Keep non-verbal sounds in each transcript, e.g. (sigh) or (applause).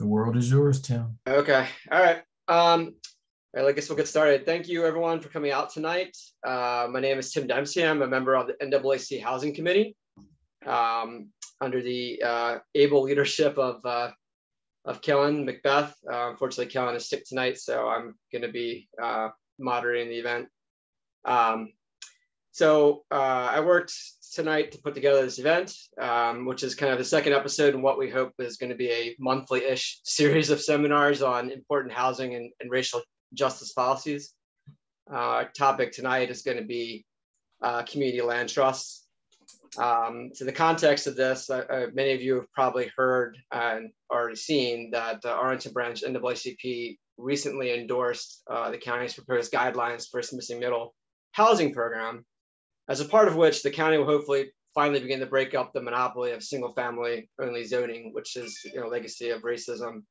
The world is yours, Tim. Okay. All right. Um, all right, I guess we'll get started. Thank you, everyone, for coming out tonight. Uh, my name is Tim Dempsey. I'm a member of the NAACP Housing Committee um, under the uh, able leadership of uh, of Kellen Macbeth. Uh, unfortunately, Kellen is sick tonight, so I'm going to be uh, moderating the event. Um, so uh, I worked tonight to put together this event, um, which is kind of the second episode in what we hope is going to be a monthly-ish (laughs) series of seminars on important housing and, and racial justice policies. Uh, our topic tonight is going to be uh, community land trusts. Um, to the context of this, uh, uh many of you have probably heard and already seen that the Arlington Branch NAACP recently endorsed uh, the county's proposed guidelines for its missing middle housing program, as a part of which the county will hopefully finally begin to break up the monopoly of single family only zoning, which is you know legacy of racism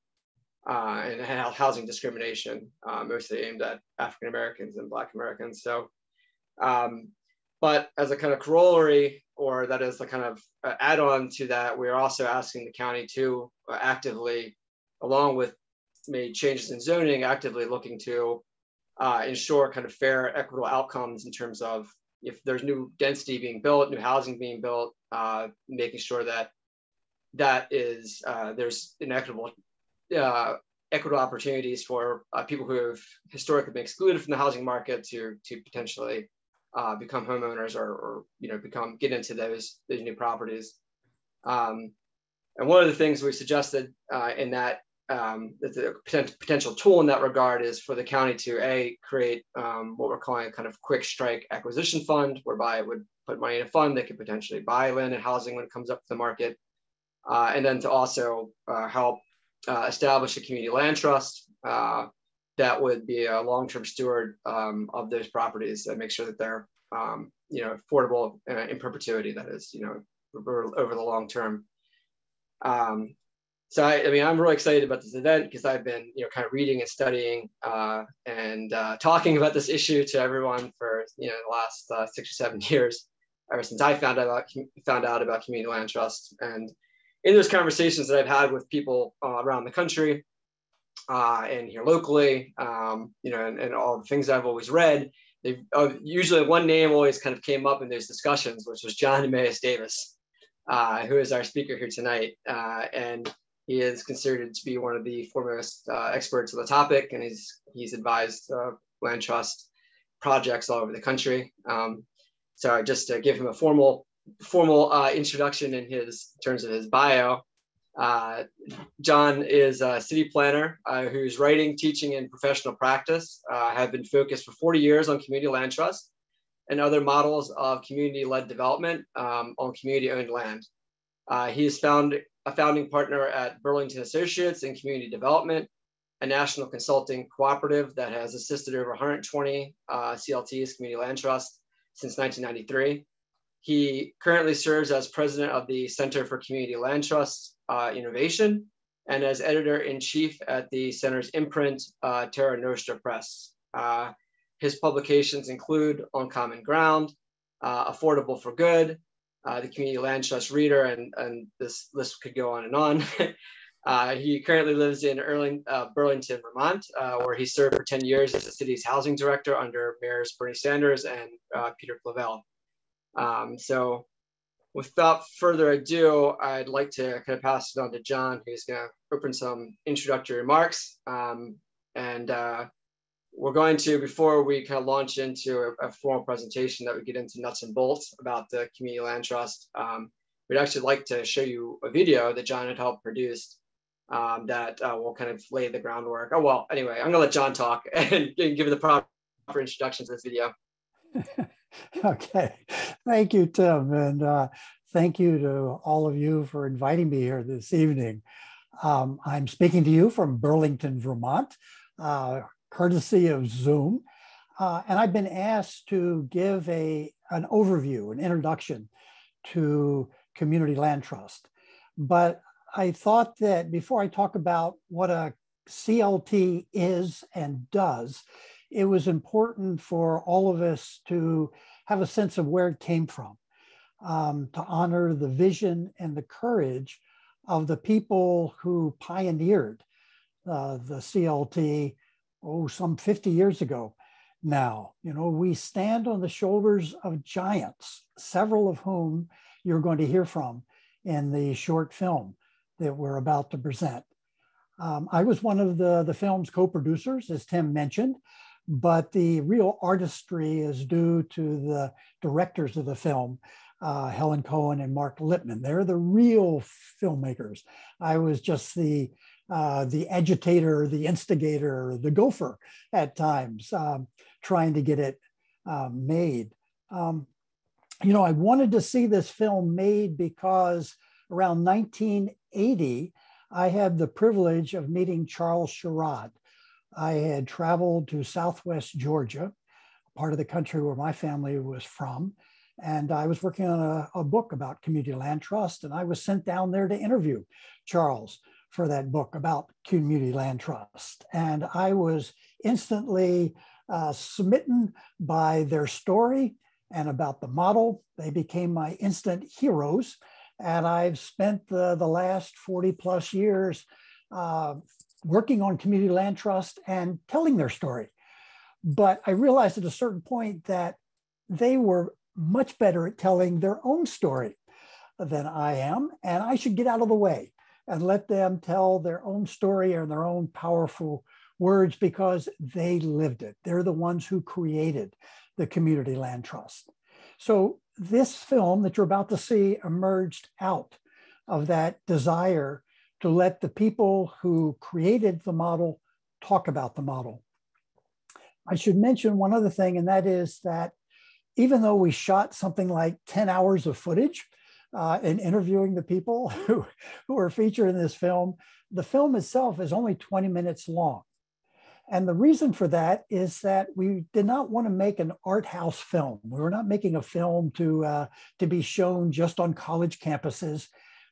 uh, and housing discrimination, uh, mostly aimed at African Americans and Black Americans. So, um, but as a kind of corollary, or that is the kind of uh, add-on to that, we're also asking the county to uh, actively, along with made changes in zoning, actively looking to uh, ensure kind of fair, equitable outcomes in terms of if there's new density being built, new housing being built, uh, making sure that that is uh, there's inequitable uh, equitable opportunities for uh, people who have historically been excluded from the housing market to to potentially uh, become homeowners or, or you know become get into those those new properties. Um, and one of the things we suggested uh, in that um, the potential tool in that regard is for the county to a create um, what we're calling a kind of quick strike acquisition fund, whereby it would put money in a fund that could potentially buy land and housing when it comes up to the market, uh, and then to also uh, help uh, establish a community land trust uh, that would be a long-term steward um, of those properties and make sure that they're um, you know affordable uh, in perpetuity. That is, you know, over, over the long term. Um, so I, I, mean, I'm really excited about this event because I've been, you know, kind of reading and studying uh, and uh, talking about this issue to everyone for, you know, the last uh, six or seven (laughs) years, ever since I found out about, found out about community land trust. And in those conversations that I've had with people uh, around the country uh, and here locally, um, you know, and, and, all the things I've always read, they uh, usually one name always kind of came up in those discussions, which was John Emmeus Davis, who is our speaker here tonight. and he is considered to be one of the foremost uh, experts on the topic, and he's he's advised uh, land trust projects all over the country. Um, so just to give him a formal formal uh, introduction in his in terms of his bio, uh, John is a city planner uh, who's writing, teaching, and professional practice. Uh, have been focused for 40 years on community land trust and other models of community-led development um, on community-owned land. Uh, he is found a founding partner at Burlington Associates in Community Development, a national consulting cooperative that has assisted over 120 uh, CLTs, Community Land Trust, since 1993. He currently serves as president of the Center for Community Land Trust uh, Innovation and as editor-in-chief at the center's imprint, uh, Terra Nostra Press. Uh, his publications include On Common Ground, uh, Affordable for Good, uh, the Community Land Trust Reader, and, and this list could go on and on. (laughs) uh, he currently lives in Erling, uh, Burlington, Vermont, uh, where he served for 10 years as the city's housing director under mayors Bernie Sanders and uh, Peter Clavelle. Um, so without further ado, I'd like to kind of pass it on to John, who's going to open some introductory remarks. Um, and uh, we're going to, before we kind of launch into a, a, formal presentation that we get into nuts and bolts about the Community Land Trust, um, we'd actually like to show you a video that John had helped produce um, that uh, will kind of lay the groundwork. Oh, well, anyway, I'm gonna let John talk (laughs) and give the proper introduction to this video. (laughs) okay, thank you, Tim. And uh, thank you to all of you for inviting me here this evening. Um, I'm speaking to you from Burlington, Vermont. Uh, courtesy of Zoom. Uh, and I've been asked to give a, an overview, an introduction to Community Land Trust. But I thought that before I talk about what a CLT is and does, it was important for all of us to have a sense of where it came from, um, to honor the vision and the courage of the people who pioneered uh, the CLT, oh, some 50 years ago now. You know, we stand on the shoulders of giants, several of whom you're going to hear from in the short film that we're about to present. Um, I was one of the, the film's co-producers, as Tim mentioned, but the real artistry is due to the directors of the film, uh, Helen Cohen and Mark Lipman. They're the real filmmakers. I was just the uh, the agitator, the instigator, the gopher at times, um, trying to get it uh, made. Um, you know, I wanted to see this film made because around 1980, I had the privilege of meeting Charles Sherrod. I had traveled to Southwest Georgia, part of the country where my family was from, and I was working on a, a, book about community land trust, and I was sent down there to interview Charles for that book about community land trust. And I was instantly uh, smitten by their story and about the model. They became my instant heroes. And I've spent the, the last 40 plus years uh, working on community land trust and telling their story. But I realized at a certain point that they were much better at telling their own story than I am, and I should get out of the way and let them tell their own story and their own powerful words because they lived it. They're the ones who created the Community Land Trust. So this film that you're about to see emerged out of that desire to let the people who created the model talk about the model. I should mention one other thing, and that is that even though we shot something like 10 hours of footage uh, in interviewing the people (laughs) who, who are featured in this film, the film itself is only 20 minutes long. And the reason for that is that we did not want to make an art house film. We were not making a film to, uh, to be shown just on college campuses.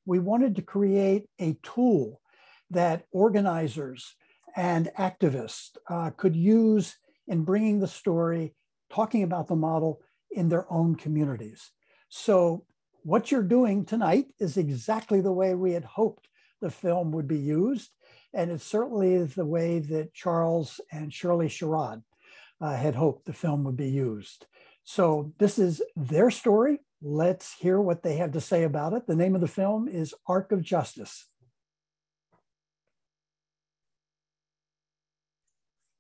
We wanted to create a tool that organizers and activists uh, could use in bringing the story, talking about the model in their own communities. So what you're doing tonight is exactly the way we had hoped the film would be used. And it certainly is the way that Charles and Shirley Sherrod uh, had hoped the film would be used. So this is their story. Let's hear what they have to say about it. The name of the film is Arc of Justice.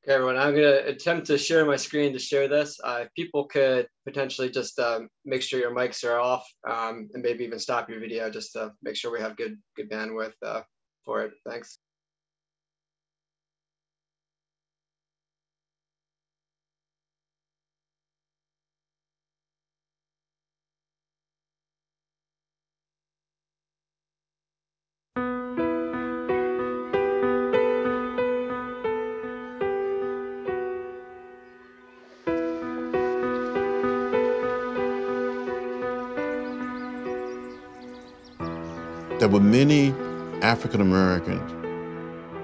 Okay, everyone, I'm going to attempt to share my screen to share this. Uh, people could potentially just um, make sure your mics are off um, and maybe even stop your video just to make sure we have good, good bandwidth uh, for it. Thanks. There were many African Americans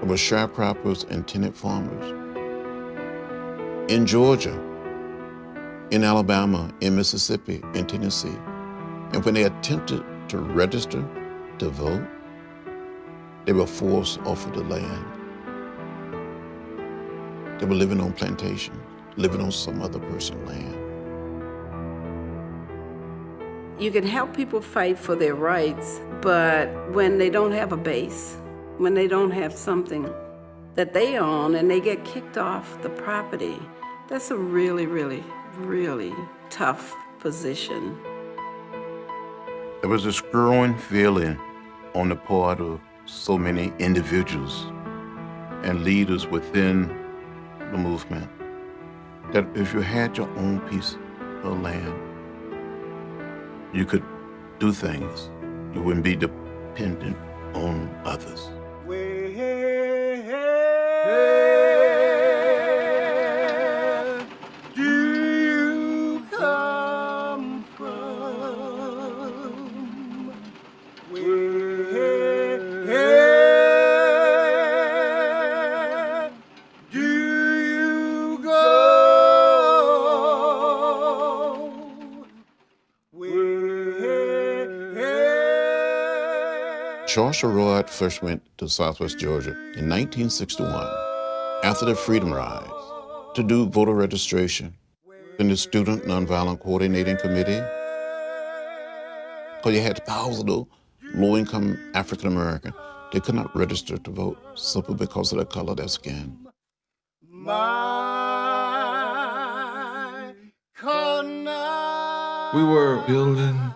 that were sharecroppers and tenant farmers in Georgia, in Alabama, in Mississippi, in Tennessee. And when they attempted to register to vote, they were forced off of the land. They were living on plantations, living on some other person's land. You can help people fight for their rights, but when they don't have a base, when they don't have something that they own and they get kicked off the property, that's a really, really, really tough position. There was this growing feeling on the part of so many individuals and leaders within the movement that if you had your own piece of land, you could do things. You wouldn't be dependent on others. Charles Sherrod first went to Southwest Georgia in 1961 after the Freedom Rides to do voter registration in the Student Nonviolent Coordinating Committee. Because you had thousands of low-income African American, they could not register to vote simply because of the color of their skin. We were building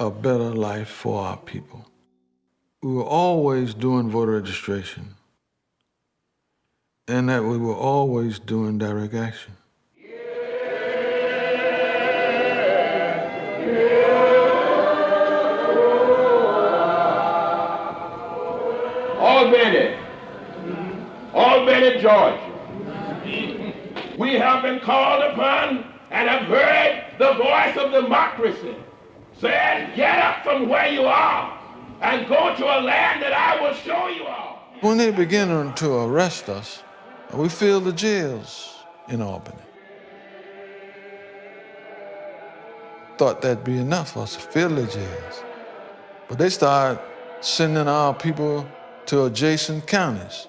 a better life for our people. We were always doing voter registration, and that we were always doing direct action. Albany, Albany, Georgia. We have been called upon and have heard the voice of democracy saying, get up from where you are and go to a land that I will show you all. When they began to arrest us, we filled the jails in Albany. Thought that'd be enough for us to fill the jails. But they started sending our people to adjacent counties.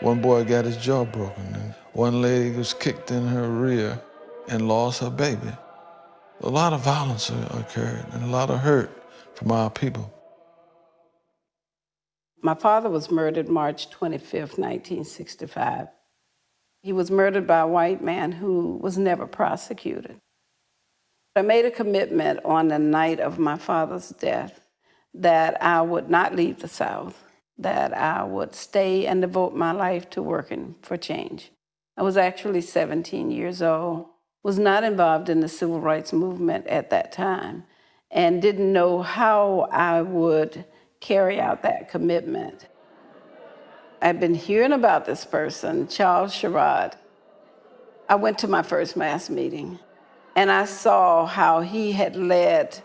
One boy got his jaw broken, and one lady was kicked in her rear and lost her baby. A lot of violence occurred and a lot of hurt from our people. My father was murdered March 25th, 1965. He was murdered by a white man who was never prosecuted. I made a commitment on the night of my father's death that I would not leave the South, that I would stay and devote my life to working for change. I was actually 17 years old, was not involved in the civil rights movement at that time, and didn't know how I would carry out that commitment. I've been hearing about this person, Charles Sherrod. I went to my first mass meeting and I saw how he had led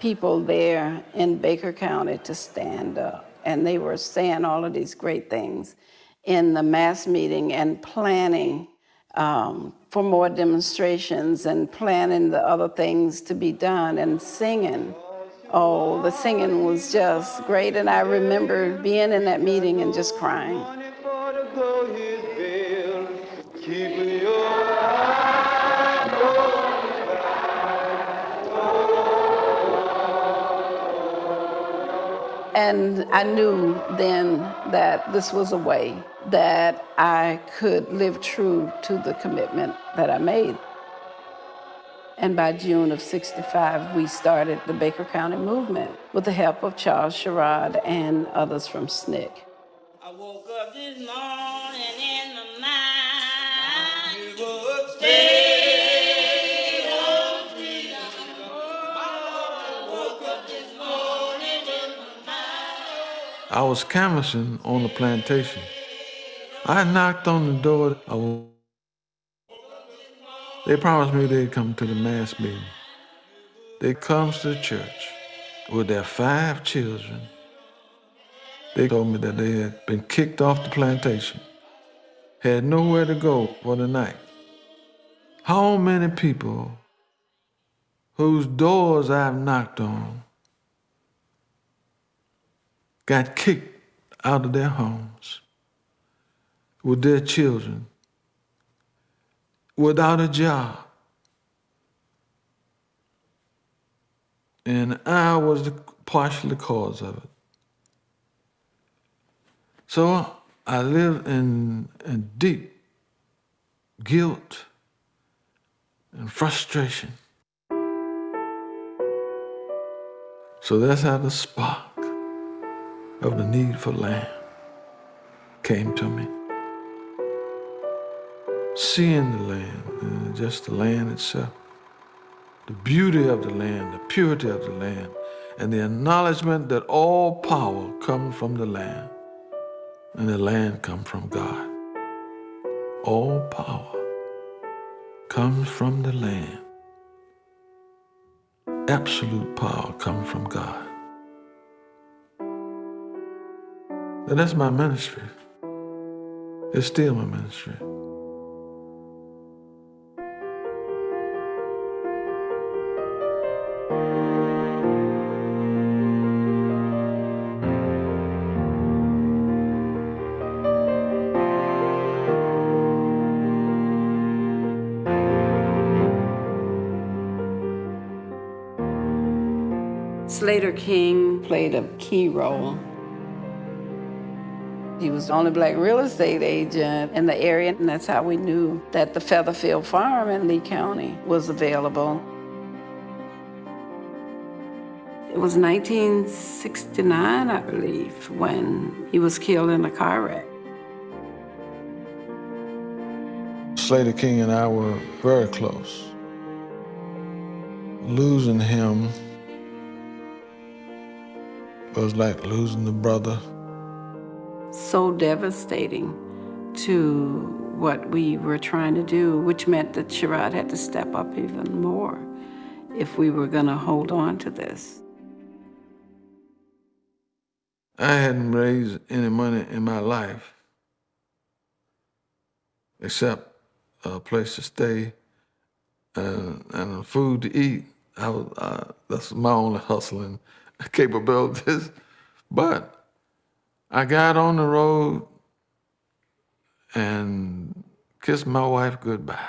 people there in Baker County to stand up. And they were saying all of these great things in the mass meeting and planning um, for more demonstrations and planning the other things to be done and singing. Oh, the singing was just great. And I remember being in that meeting and just crying. And I knew then that this was a way that I could live true to the commitment that I made. And by June of 65, we started the Baker County movement with the help of Charles Sherrod and others from SNCC. I woke up this morning in my mind. I was canvassing on the plantation. I knocked on the door. Was... they promised me they'd come to the mass meeting. They comes to the church with their five children. They told me that they had been kicked off the plantation, had nowhere to go for the night. How many people whose doors I've knocked on got kicked out of their homes with their children, without a job. And I was the partially cause of it. So I lived in, in deep guilt and frustration. So that's how the spark of the need for land came to me. Seeing the land, uh, just the land itself, the beauty of the land, the purity of the land, and the acknowledgement that all power comes from the land, and the land comes from God. All power comes from the land. Absolute power comes from God. And that's my ministry. It's still my ministry. King played a key role. He was the only black real estate agent in the area, and that's how we knew that the Featherfield Farm in Lee County was available. It was 1969, I believe, when he was killed in a car wreck. Slater King and I were very close. Losing him was like losing a brother. So devastating to what we were trying to do, which meant that Sherrod had to step up even more if we were going to hold on to this. I hadn't raised any money in my life except a place to stay and, and food to eat. I was, uh, that's my only hustling (laughs) capabilities. But I got on the road and kissed my wife goodbye.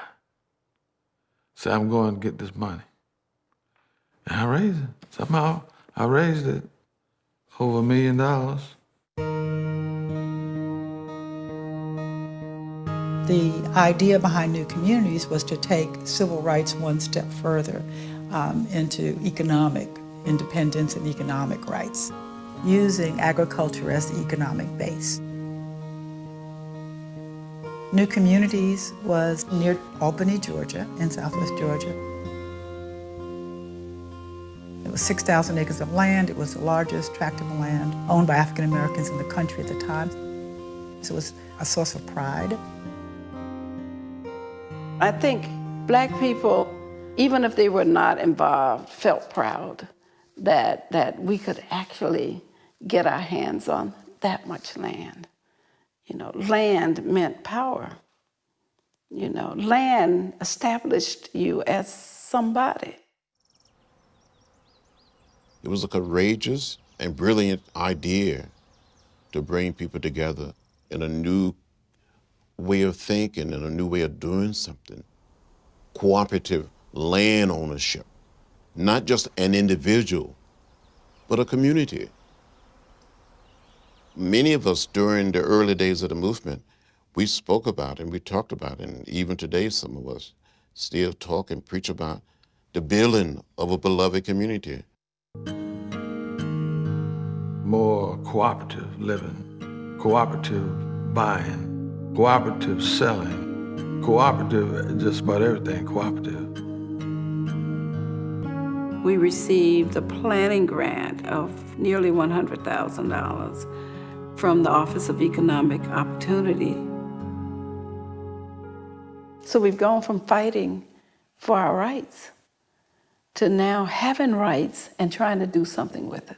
Said, I'm going to get this money. And I raised it. Somehow I raised it over a million dollars. The idea behind New Communities was to take civil rights one step further um, into economic independence and economic rights, using agriculture as the economic base. New Communities was near Albany, Georgia, in southwest Georgia It was 6,000 acres of land. It was the largest tract of land owned by African Americans in the country at the time. So it was a source of pride. I think black people, even if they were not involved, felt proud that, that we could actually get our hands on that much land. You know, land meant power. You know, land established you as somebody. It was a courageous and brilliant idea to bring people together in a new way of thinking and a new way of doing something. Cooperative land ownership, not just an individual, but a community. Many of us during the early days of the movement, we spoke about and we talked about, and even today some of us still talk and preach about the building of a beloved community more cooperative living, cooperative buying, cooperative selling, cooperative, just about everything cooperative. We received a planning grant of nearly $100,000 from the Office of Economic Opportunity. So we've gone from fighting for our rights to now having rights and trying to do something with it.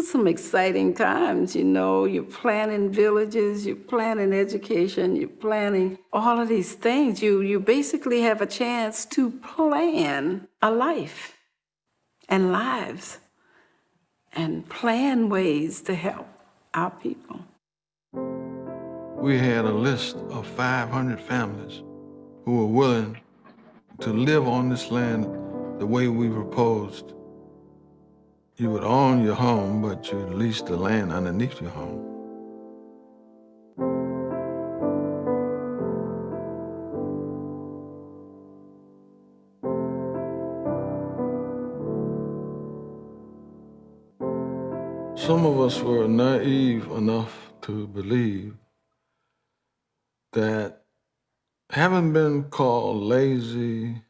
Was some exciting times, you know. You're planning villages, you're planning education, you're planning all of these things. You, you basically have a chance to plan a life and lives and plan ways to help our people. We had a list of 500 families who were willing to live on this land the way we proposed. You would own your home, but you'd lease the land underneath your home. Some of us were naive enough to believe that having been called lazy,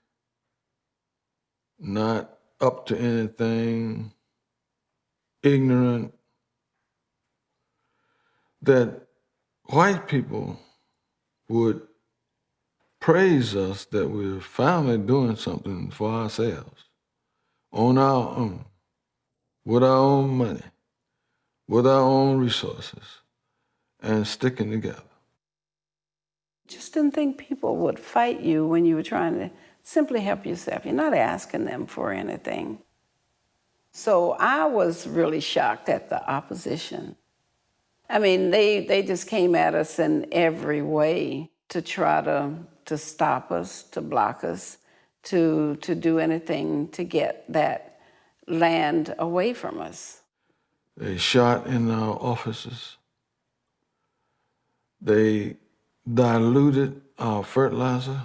not up to anything, ignorant, that white people would praise us that we're finally doing something for ourselves on our own, with our own money, with our own resources, and sticking together. Just didn't think people would fight you when you were trying to simply help yourself. You're not asking them for anything. So I was really shocked at the opposition. I mean, they, they just came at us in every way to try to, to stop us, to block us, to, to do anything to get that land away from us. They shot in our offices. They diluted our fertilizer.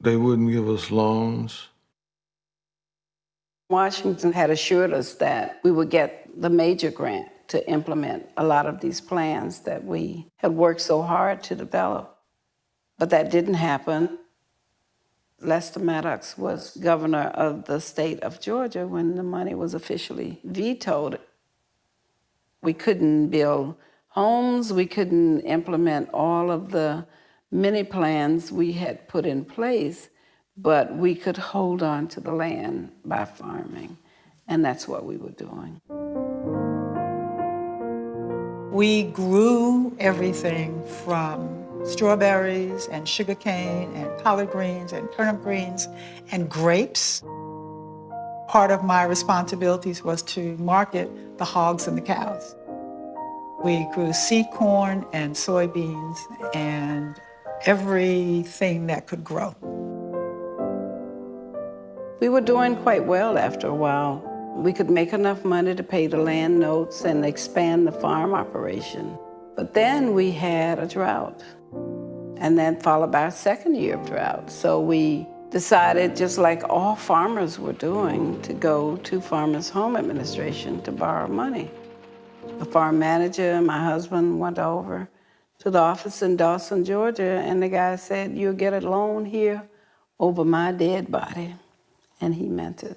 They wouldn't give us loans. Washington had assured us that we would get the major grant to implement a lot of these plans that we had worked so hard to develop. But that didn't happen. Lester Maddox was governor of the state of Georgia when the money was officially vetoed. We couldn't build homes, we couldn't implement all of the many plans we had put in place, but we could hold on to the land by farming, and that's what we were doing. We grew everything from strawberries and sugarcane and collard greens and turnip greens and grapes. Part of my responsibilities was to market the hogs and the cows. We grew seed corn and soybeans and everything that could grow. We were doing quite well after a while. We could make enough money to pay the land notes and expand the farm operation. But then we had a drought, and then followed by a second year of drought. So we decided, just like all farmers were doing, to go to Farmers Home Administration to borrow money. The farm manager and my husband went over to the office in Dawson, Georgia, and the guy said, You'll get a loan here over my dead body. And he meant it.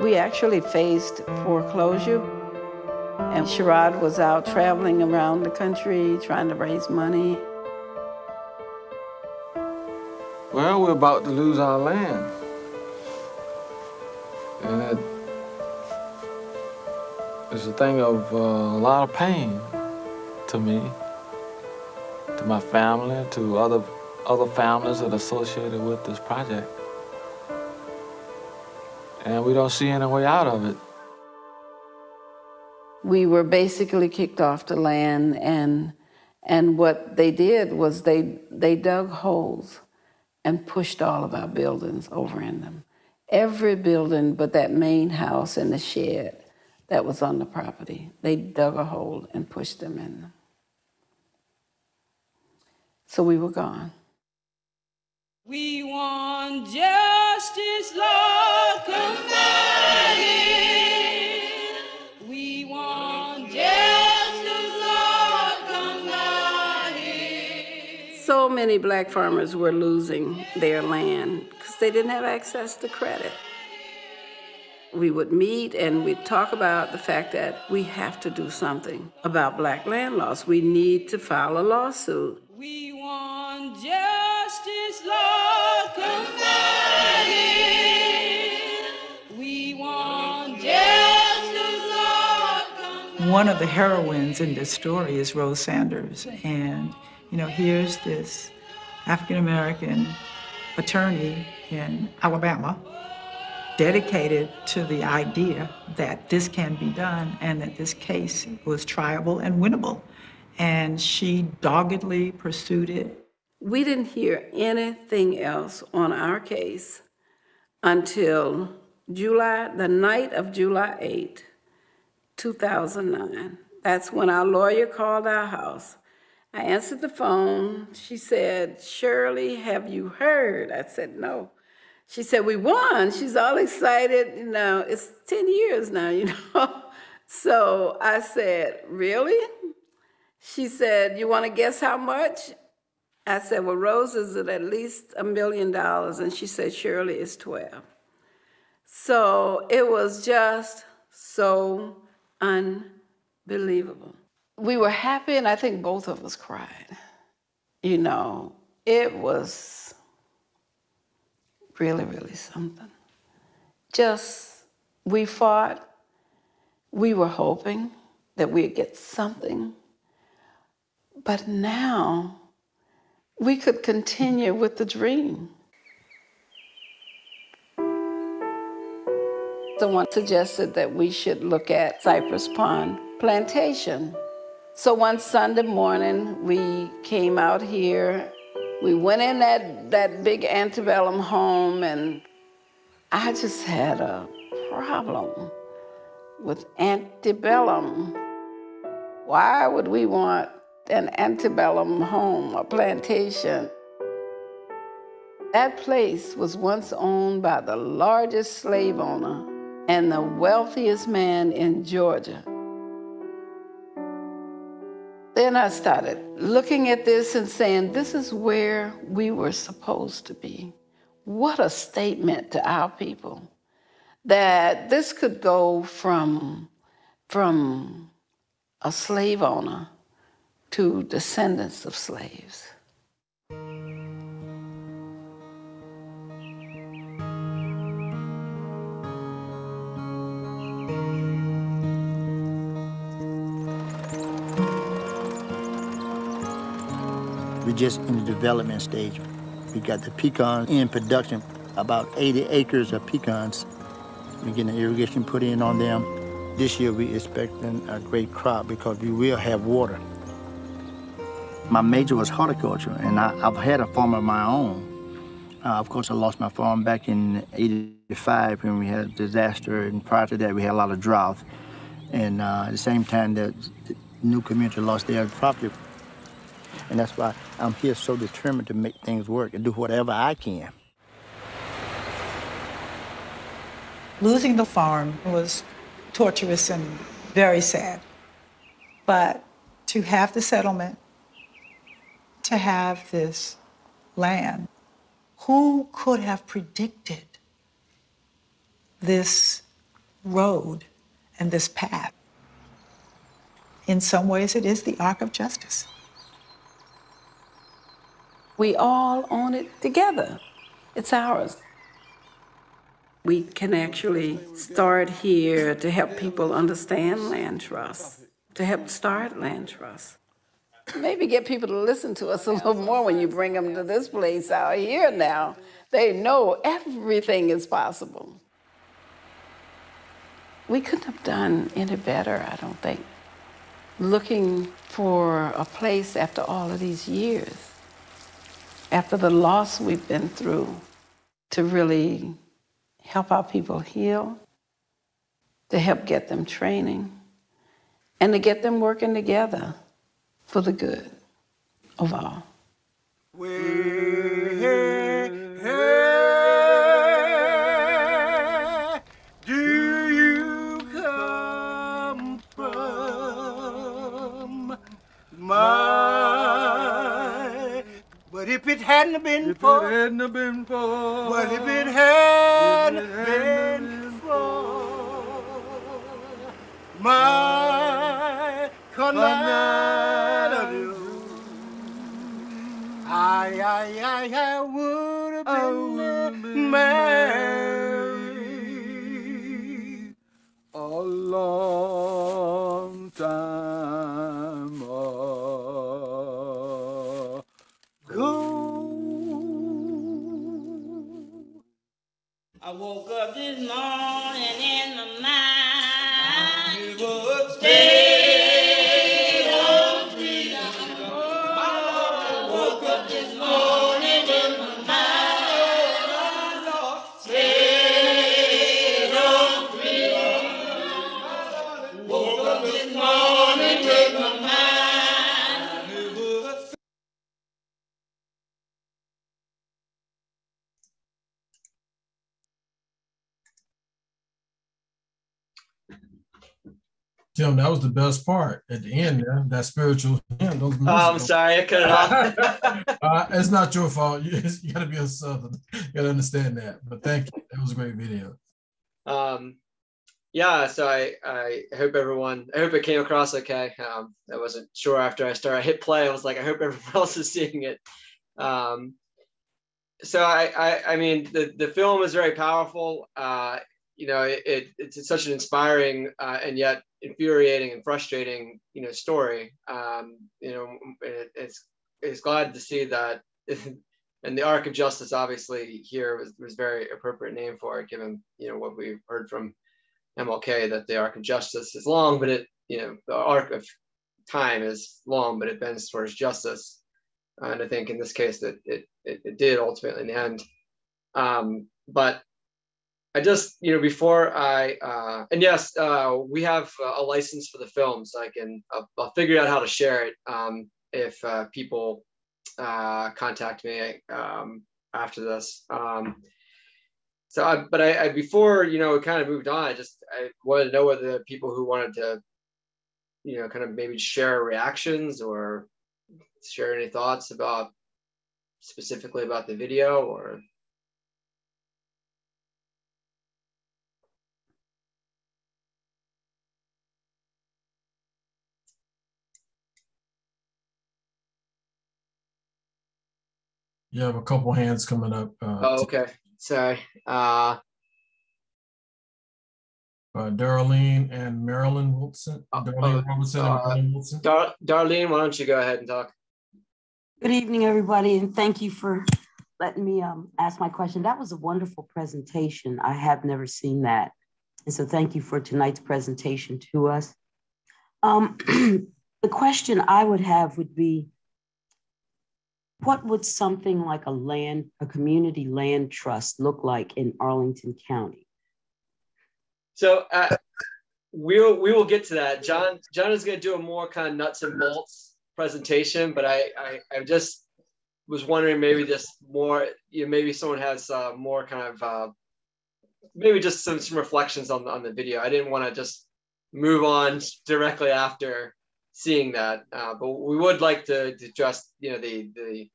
We actually faced foreclosure, and Sherrod was out traveling around the country trying to raise money. Well, we're about to lose our land. And it's a thing of uh, a lot of pain to me, to my family, to other, other families that are associated with this project and we don't see any way out of it. We were basically kicked off the land, and and what they did was they they dug holes and pushed all of our buildings over in them. Every building but that main house and the shed that was on the property, they dug a hole and pushed them in. So we were gone. We want justice, Lord, come We want justice, Lord, come So many black farmers were losing their land because they didn't have access to credit. We would meet and we'd talk about the fact that we have to do something about black land loss. We need to file a lawsuit. We want justice, Lord, come We want justice, Lord, come One of the heroines in this story is Rose Sanders. And, you know, here's this African American attorney in Alabama dedicated to the idea that this can be done and that this case was triable and winnable and she doggedly pursued it. We didn't hear anything else on our case until July, the night of July 8, 2009. That's when our lawyer called our house. I answered the phone. She said, Shirley, have you heard? I said, no. She said, we won. She's all excited. You know, it's 10 years now, you (laughs) know. So I said, really? She said, You want to guess how much? I said, Well, Rose is at least a million dollars. And she said, Shirley is 12. So it was just so unbelievable. We were happy, and I think both of us cried. You know, it was really, really something. Just, we fought, we were hoping that we'd get something but now we could continue with the dream. Someone suggested that we should look at Cypress Pond Plantation. So one Sunday morning, we came out here. We went in that, that big antebellum home, and I just had a problem with antebellum. Why would we want an antebellum home, a plantation? That place was once owned by the largest slave owner and the wealthiest man in Georgia. Then I started looking at this and saying, this is where we were supposed to be. What a statement to our people that this could go from, from a slave owner to descendants of slaves. Just in the development stage. We got the pecans in production, about 80 acres of pecans. We're getting the irrigation put in on them. This year we're expecting a great crop because we will have water. My major was horticulture, and I, have had a farm of my own. Uh, of course, I lost my farm back in 85 when we had a disaster, and prior to that we had a lot of drought. And uh, at the same time, the, the new community lost their property. And that's why I'm here so determined to make things work and do whatever I can. Losing the farm was torturous and very sad. But to have the settlement, to have this land, who could have predicted this road and this path? In some ways, it is the arc of justice. We all own it together. It's ours. We can actually start here to help people understand land trust, to help start land trust. Maybe get people to listen to us a little more when you bring them to this place out here now. They know everything is possible. We couldn't have done any better, I don't think, looking for a place after all of these years after the loss we've been through, to really help our people heal, to help get them training, and to get them working together for the good of all. if it hadn't been if for, it hadn't been for, what if it hadn't, been, for my Colorado? I, I, I, I would have been, been married a long time Tim, that was the best part at the end there. That spiritual hymn. Those Oh, I'm sorry, I cut it off. (laughs) uh, it's not your fault. You, you got to be a southern. You got to understand that. But thank you. That was a great video. um, yeah, so I, I hope everyone, I hope it came across okay. Um, I wasn't sure after I started, I hit play, I was like, I hope everyone (laughs) else is seeing it. Um, so I, I, I mean, the, the film is very powerful. Uh, you know, it, it, it's such an inspiring uh, and yet infuriating and frustrating, you know, story. Um, you know, it, it's, it's glad to see that (laughs) and the arc of justice obviously here was, was very appropriate name for it given you know what we've heard from MLK that the arc of justice is long, but it, you know, the arc of time is long, but it bends towards justice. And I think in this case that it, it, it did ultimately in the end. Um, but I just, you know, before I, uh, and yes, uh, we have a license for the film, so I can, I'll, I'll figure out how to share it um, if uh, people uh, contact me um, after this. Um, so, I, but I, I, before, you know, it kind of moved on, I just, I wanted to know whether the people who wanted to, you know, kind of maybe share reactions or share any thoughts about specifically about the video or You have a couple hands coming up. Uh, oh, okay. Sorry. Uh, uh, Darlene and Marilyn Wilson. Uh, Darlene uh, Robertson and Marilyn Wilson. Dar Darlene, why don't you go ahead and talk? Good evening, everybody, and thank you for letting me um, ask my question. That was a wonderful presentation. I have never seen that. And so thank you for tonight's presentation to us. Um, (clears throat) the question I would have would be, what would something like a land, a community land trust look like in Arlington County? So uh, we'll we will get to that. John John is going to do a more kind of nuts and bolts presentation, but I I, I just was wondering maybe just more you know, maybe someone has uh, more kind of uh, maybe just some some reflections on the, on the video. I didn't want to just move on directly after seeing that. Uh, but we would like to, to address, you know, the, the,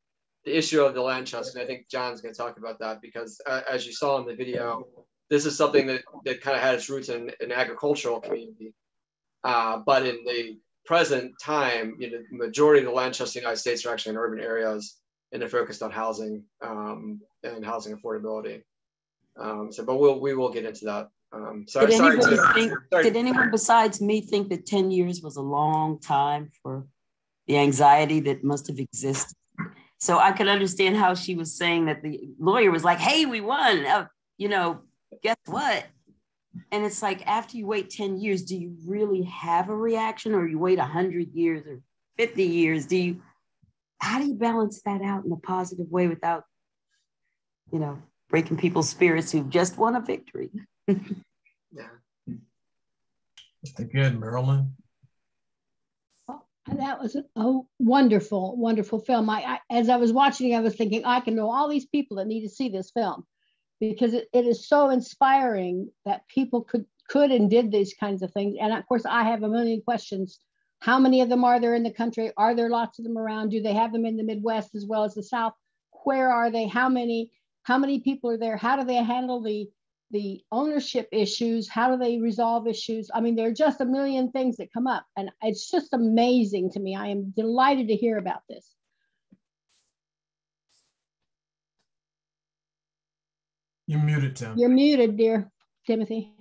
the issue of the land trust. And I think John's going to talk about that because uh, as you saw in the video, this is something that, that kind of had its roots in an agricultural community. Uh, but in the present time, you know, the majority of the land trusts in the United States are actually in urban areas and they're focused on housing um, and housing affordability. Um, so, but we'll, we will get into that um, sorry, did, sorry, to, think, (laughs) sorry. did anyone besides me think that 10 years was a long time for the anxiety that must have existed? So I could understand how she was saying that the lawyer was like, hey, we won. Uh, you know, guess what? And it's like, after you wait 10 years, do you really have a reaction or you wait 100 years or 50 years? Do you, how do you balance that out in a positive way without, you know, breaking people's spirits who've just won a victory? Yeah. Again, Marilyn. Oh, that was a wonderful, wonderful film. I, I, as I was watching, I was thinking, I can know all these people that need to see this film because it, it is so inspiring that people could could and did these kinds of things. And of course, I have a million questions. How many of them are there in the country? Are there lots of them around? Do they have them in the Midwest as well as the South? Where are they? How many? How many people are there? How do they handle the the ownership issues how do they resolve issues? I mean there are just a million things that come up and it's just amazing to me. I am delighted to hear about this. You're muted tim. You're muted dear timothy.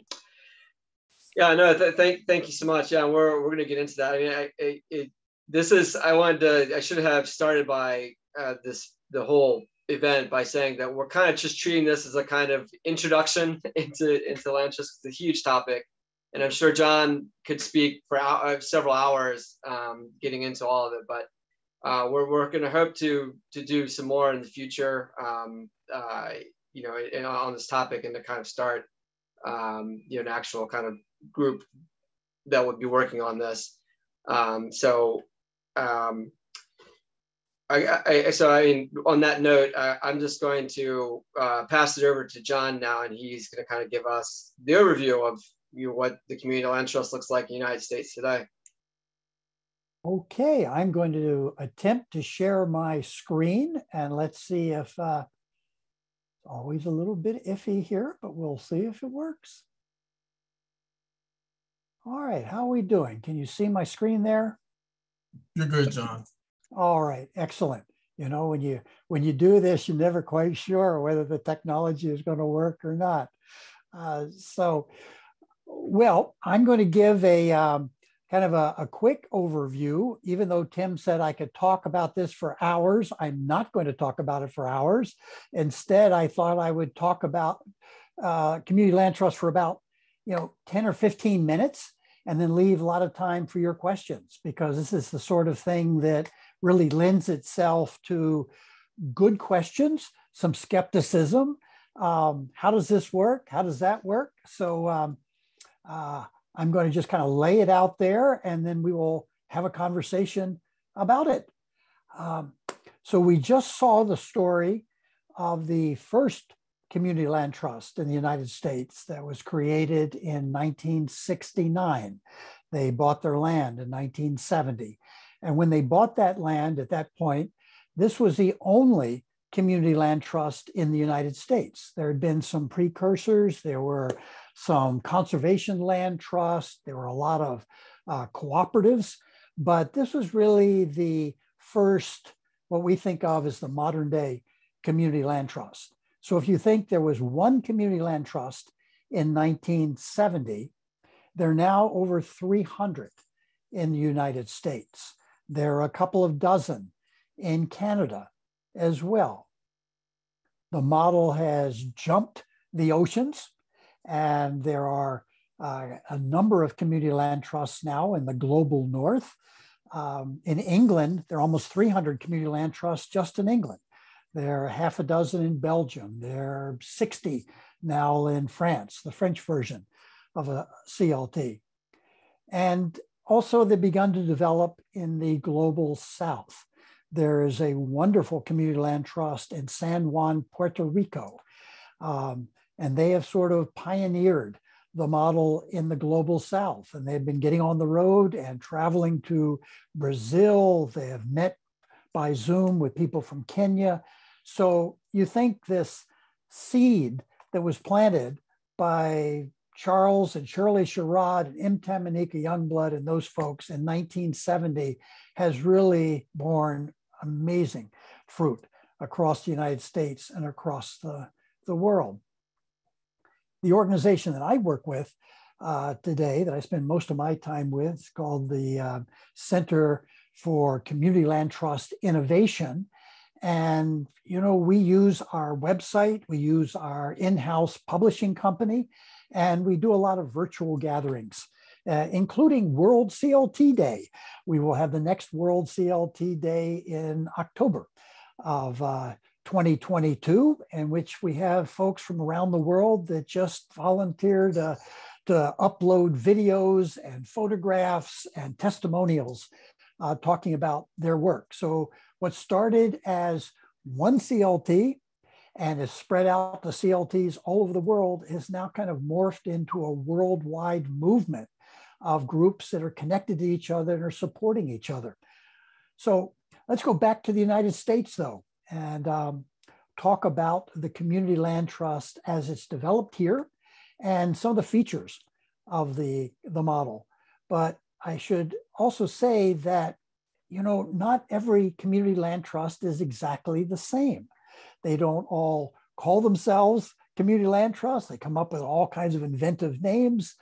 Yeah no th- thank thank you so much. Yeah we're, we're going to get into that. I mean I, I, it, this is i wanted to i should have started by uh, this the whole event by saying that we're kind of just treating this as a kind of introduction (laughs) into into land trust. It's a huge topic, and I'm sure John could speak for uh, several hours um, getting into all of it. But uh, we're we're going to hope to to do some more in the future. Um, uh, you know, in, on this topic and to kind of start um, you know an actual kind of group that would be working on this. Um, so um, I, I, so I mean, on that note, I, am just going to uh, pass it over to John now, and he's going to kind of give us the overview of you know, what the community land trust looks like in the United States today. Okay, I'm going to attempt to share my screen, and let's see if uh, always a little bit iffy here, but we'll see if it works. All right, how are we doing? Can you see my screen there? You're good, John. All right, excellent. You know, when you when you do this, you're never quite sure whether the technology is going to work or not. Uh, so, well, I'm going to give a um, kind of a, a, quick overview. Even though Tim said I could talk about this for hours, I'm not going to talk about it for hours. Instead, I thought I would talk about uh, community land trust for about you know, 10 or 15 minutes and then leave a lot of time for your questions because this is the sort of thing that really lends itself to good questions, some skepticism. Um, how does this work? How does that work? So um, uh, I'm going to just kind of lay it out there and then we will have a conversation about it. Um, so we just saw the story of the first community land trust in the United States that was created in 1969. They bought their land in 1970. And when they bought that land at that point, this was the only community land trust in the United States. There had been some precursors, there were some conservation land trusts, there were a lot of uh, cooperatives, but this was really the first, what we think of as the modern day community land trust. So if you think there was one community land trust in 1970, there are now over 300 in the United States. There are a couple of dozen in Canada as well. The model has jumped the oceans, and there are uh, a number of community land trusts now in the global north. Um, in England, there are almost 300 community land trusts just in England. There are half a dozen in Belgium. There are 60 now in France, the French version of a CLT. And also, they've begun to develop in the global south. There is a wonderful community land trust in San Juan, Puerto Rico. Um, and they have sort of pioneered the model in the global south. And they've been getting on the road and traveling to Brazil. They have met by Zoom with people from Kenya. So you think this seed that was planted by Charles and Shirley Sherrod and M. Tanganyika Youngblood and those folks in 1970 has really borne amazing fruit across the United States and across the, the world. The organization that I work with uh, today, that I spend most of my time with, is called the uh, Center for Community Land Trust Innovation. And, you know, we use our website, we use our in house publishing company, and we do a lot of virtual gatherings. Uh, including World CLT Day. We will have the next World CLT Day in October of uh, 2022, in which we have folks from around the world that just volunteered to, to upload videos and photographs and testimonials uh, talking about their work. So, what started as one CLT and has spread out to CLTs all over the world is now kind of morphed into a worldwide movement of groups that are connected to each other and are supporting each other. So let's go back to the United States, though, and um, talk about the Community Land Trust as it's developed here and some of the features of the, the model. But I should also say that, you know, not every community land trust is exactly the same. They don't all call themselves community land trusts. They come up with all kinds of inventive names.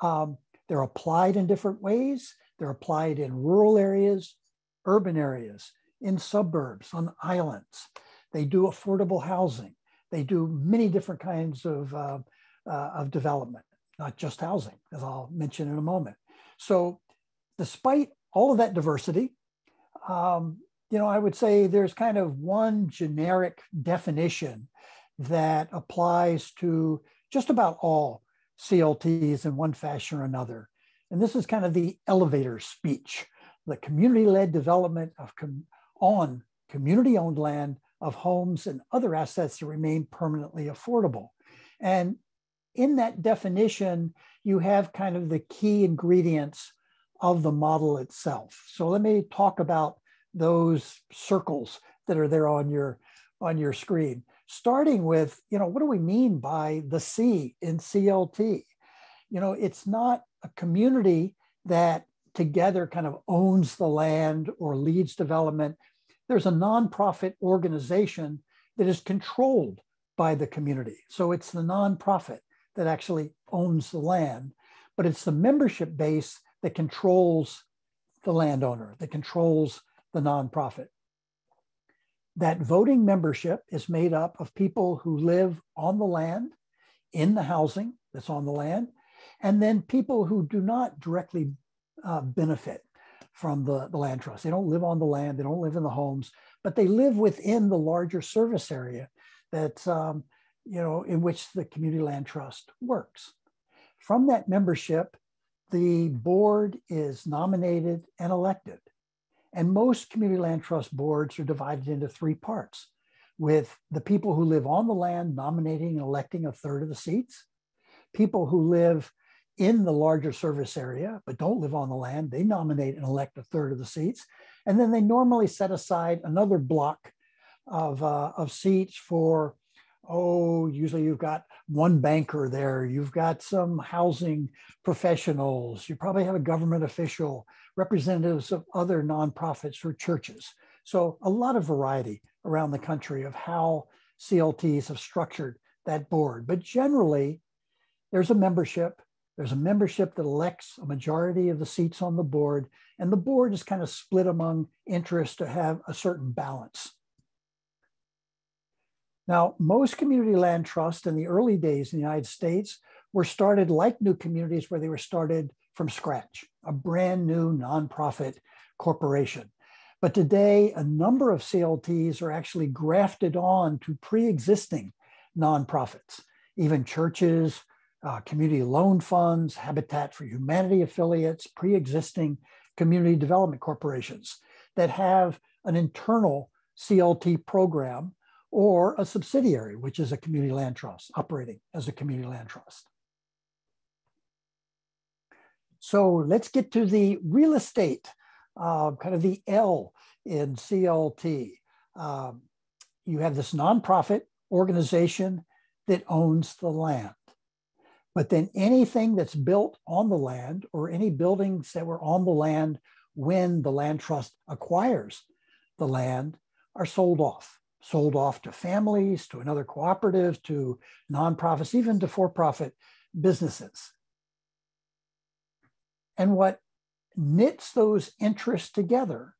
Um, they're applied in different ways. They're applied in rural areas, urban areas, in suburbs, on islands. They do affordable housing. They do many different kinds of, uh, uh, of development, not just housing, as I'll mention in a moment. So, despite all of that diversity, um, you know, I would say there's kind of one generic definition that applies to just about all CLTs in one fashion or another. And this is kind of the elevator speech, the community-led development of com on community-owned land of homes and other assets that remain permanently affordable. And in that definition, you have kind of the key ingredients of the model itself. So let me talk about those circles that are there on your on your screen starting with, you know, what do we mean by the C in CLT? You know, it's not a community that together kind of owns the land or leads development. There's a nonprofit organization that is controlled by the community. So it's the nonprofit that actually owns the land, but it's the membership base that controls the landowner, that controls the nonprofit. That voting membership is made up of people who live on the land, in the housing that's on the land, and then people who do not directly uh, benefit from the, the land trust. They don't live on the land, they don't live in the homes, but they live within the larger service area that, um, you know, in which the community land trust works. From that membership, the board is nominated and elected. And most community land trust boards are divided into three parts with the people who live on the land nominating and electing a third of the seats, people who live in the larger service area but don't live on the land, they nominate and elect a third of the seats. And then they normally set aside another block of, uh, of seats for oh, usually you've got one banker there, you've got some housing professionals, you probably have a government official, representatives of other nonprofits or churches. So a lot of variety around the country of how CLTs have structured that board. But generally, there's a membership. There's a membership that elects a majority of the seats on the board, and the board is kind of split among interests to have a certain balance. Now, most community land trusts in the early days in the United States were started like new communities where they were started from scratch, a brand new nonprofit corporation. But today, a number of CLTs are actually grafted on to pre existing nonprofits, even churches, uh, community loan funds, Habitat for Humanity affiliates, pre existing community development corporations that have an internal CLT program or a subsidiary, which is a community land trust operating as a community land trust. So let's get to the real estate, uh, kind of the L in CLT. Um, you have this nonprofit organization that owns the land. But then anything that's built on the land or any buildings that were on the land when the land trust acquires the land are sold off sold off to families, to another cooperative, to nonprofits, even to for profit businesses. And what knits those interests together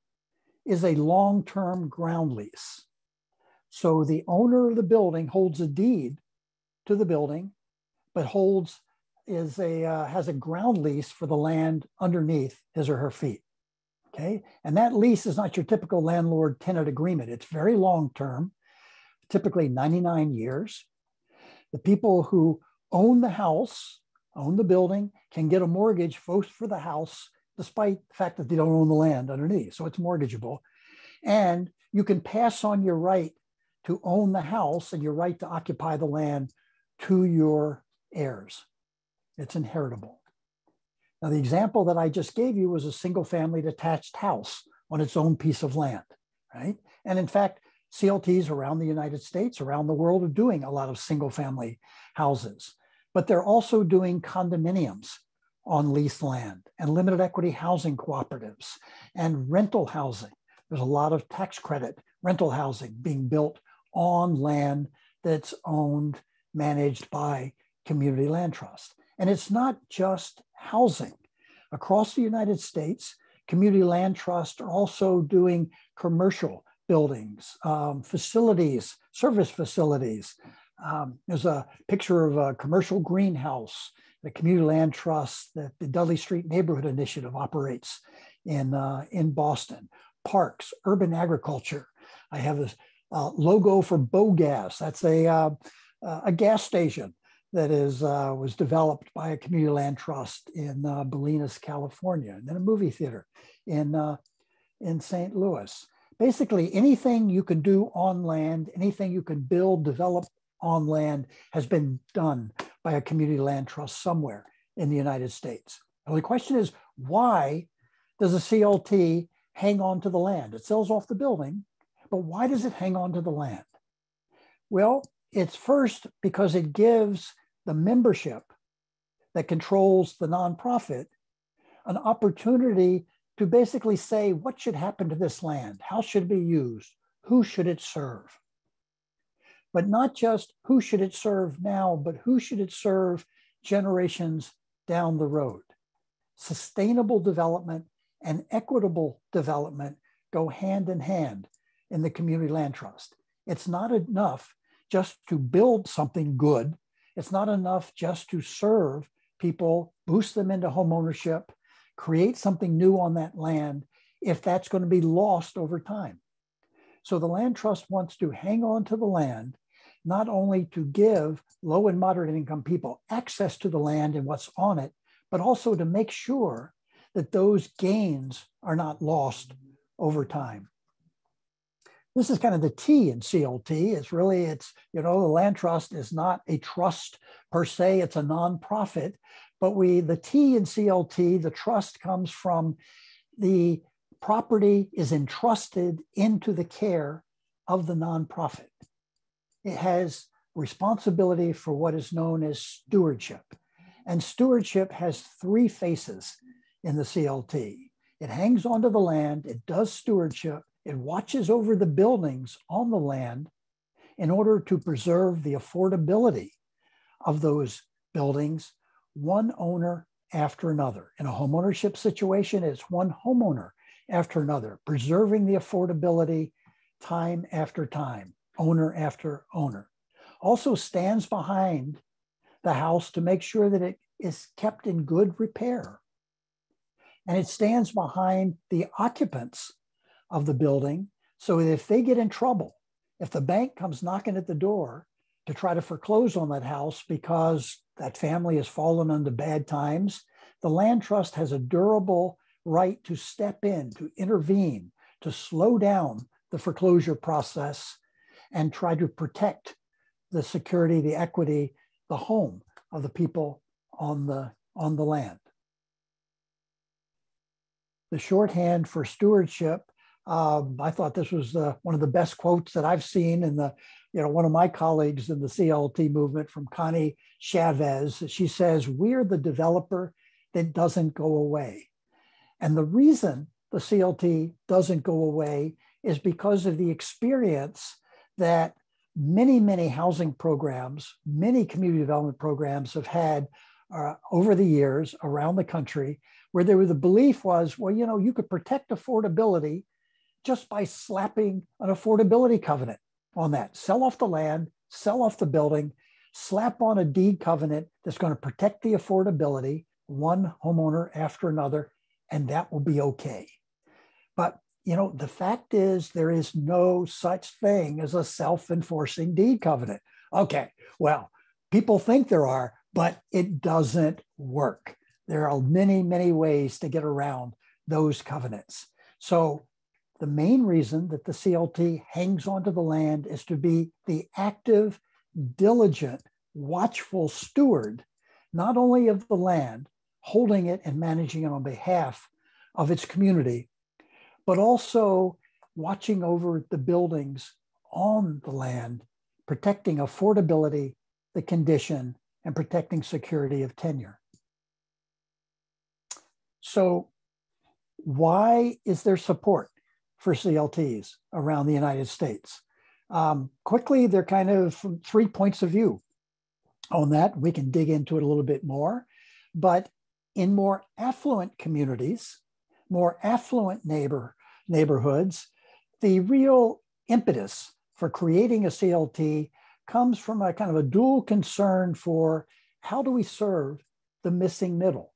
is a long term ground lease. So the owner of the building holds a deed to the building, but holds is a uh, has a ground lease for the land underneath his or her feet. Okay. And that lease is not your typical landlord tenant agreement. It's very long term, typically 99 years. The people who own the house, own the building, can get a mortgage both for the house, despite the fact that they don't own the land underneath. So it's mortgageable. And you can pass on your right to own the house and your right to occupy the land to your heirs. It's inheritable. Now, the example that I just gave you was a single family detached house on its own piece of land, right? And in fact, CLTs around the United States, around the world, are doing a lot of single family houses, but they're also doing condominiums on leased land and limited equity housing cooperatives and rental housing. There's a lot of tax credit rental housing being built on land that's owned, managed by community land trust. And it's not just housing. Across the United States, community land trusts are also doing commercial buildings, um, facilities, service facilities. Um, there's a picture of a commercial greenhouse, the community land trust that the Dudley Street Neighborhood Initiative operates in, uh, in Boston. Parks, urban agriculture. I have a uh, logo for Bogas. That's a, uh, a gas station that is uh, was developed by a community land trust in uh, Bolinas, California, and then a movie theater in uh, in St. Louis. Basically, anything you can do on land, anything you can build, develop on land, has been done by a community land trust somewhere in the United States. Now, the question is, why does a CLT hang on to the land? It sells off the building, but why does it hang on to the land? Well, it's first because it gives the membership that controls the nonprofit an opportunity to basically say what should happen to this land, how should it be used, who should it serve. But not just who should it serve now, but who should it serve generations down the road. Sustainable development and equitable development go hand in hand in the community land trust. It's not enough just to build something good it's not enough just to serve people, boost them into home ownership, create something new on that land if that's going to be lost over time. So the land trust wants to hang on to the land, not only to give low and moderate income people access to the land and what's on it, but also to make sure that those gains are not lost over time. This is kind of the T in CLT. It's really, it's, you know, the land trust is not a trust per se, it's a nonprofit. But we, the T in CLT, the trust comes from the property is entrusted into the care of the nonprofit. It has responsibility for what is known as stewardship. And stewardship has three faces in the CLT. It hangs onto the land, it does stewardship, it watches over the buildings on the land in order to preserve the affordability of those buildings, one owner after another. In a homeownership situation, it's one homeowner after another, preserving the affordability time after time, owner after owner. Also stands behind the house to make sure that it is kept in good repair. And it stands behind the occupants of the building so if they get in trouble, if the bank comes knocking at the door to try to foreclose on that house because that family has fallen under bad times, the land trust has a durable right to step in, to intervene, to slow down the foreclosure process and try to protect the security, the equity, the home of the people on the, on the land. The shorthand for stewardship, um, I thought this was the, one of the best quotes that I've seen in the, you know, one of my colleagues in the CLT movement from Connie Chavez. She says, we're the developer that doesn't go away. And the reason the CLT doesn't go away is because of the experience that many, many housing programs, many community development programs have had uh, over the years around the country, where there was the belief was, well, you know, you could protect affordability just by slapping an affordability covenant on that. Sell off the land, sell off the building, slap on a deed covenant that's going to protect the affordability, one homeowner after another, and that will be okay. But you know, the fact is there is no such thing as a self-enforcing deed covenant. Okay, well, people think there are, but it doesn't work. There are many, many ways to get around those covenants. So the main reason that the CLT hangs onto the land is to be the active, diligent, watchful steward, not only of the land, holding it and managing it on behalf of its community, but also watching over the buildings on the land, protecting affordability, the condition, and protecting security of tenure. So, why is there support for CLTs around the United States? Um, quickly, they're kind of three points of view on that. We can dig into it a little bit more. But in more affluent communities, more affluent neighbor neighborhoods, the real impetus for creating a CLT comes from a kind of a dual concern for how do we serve the missing middle?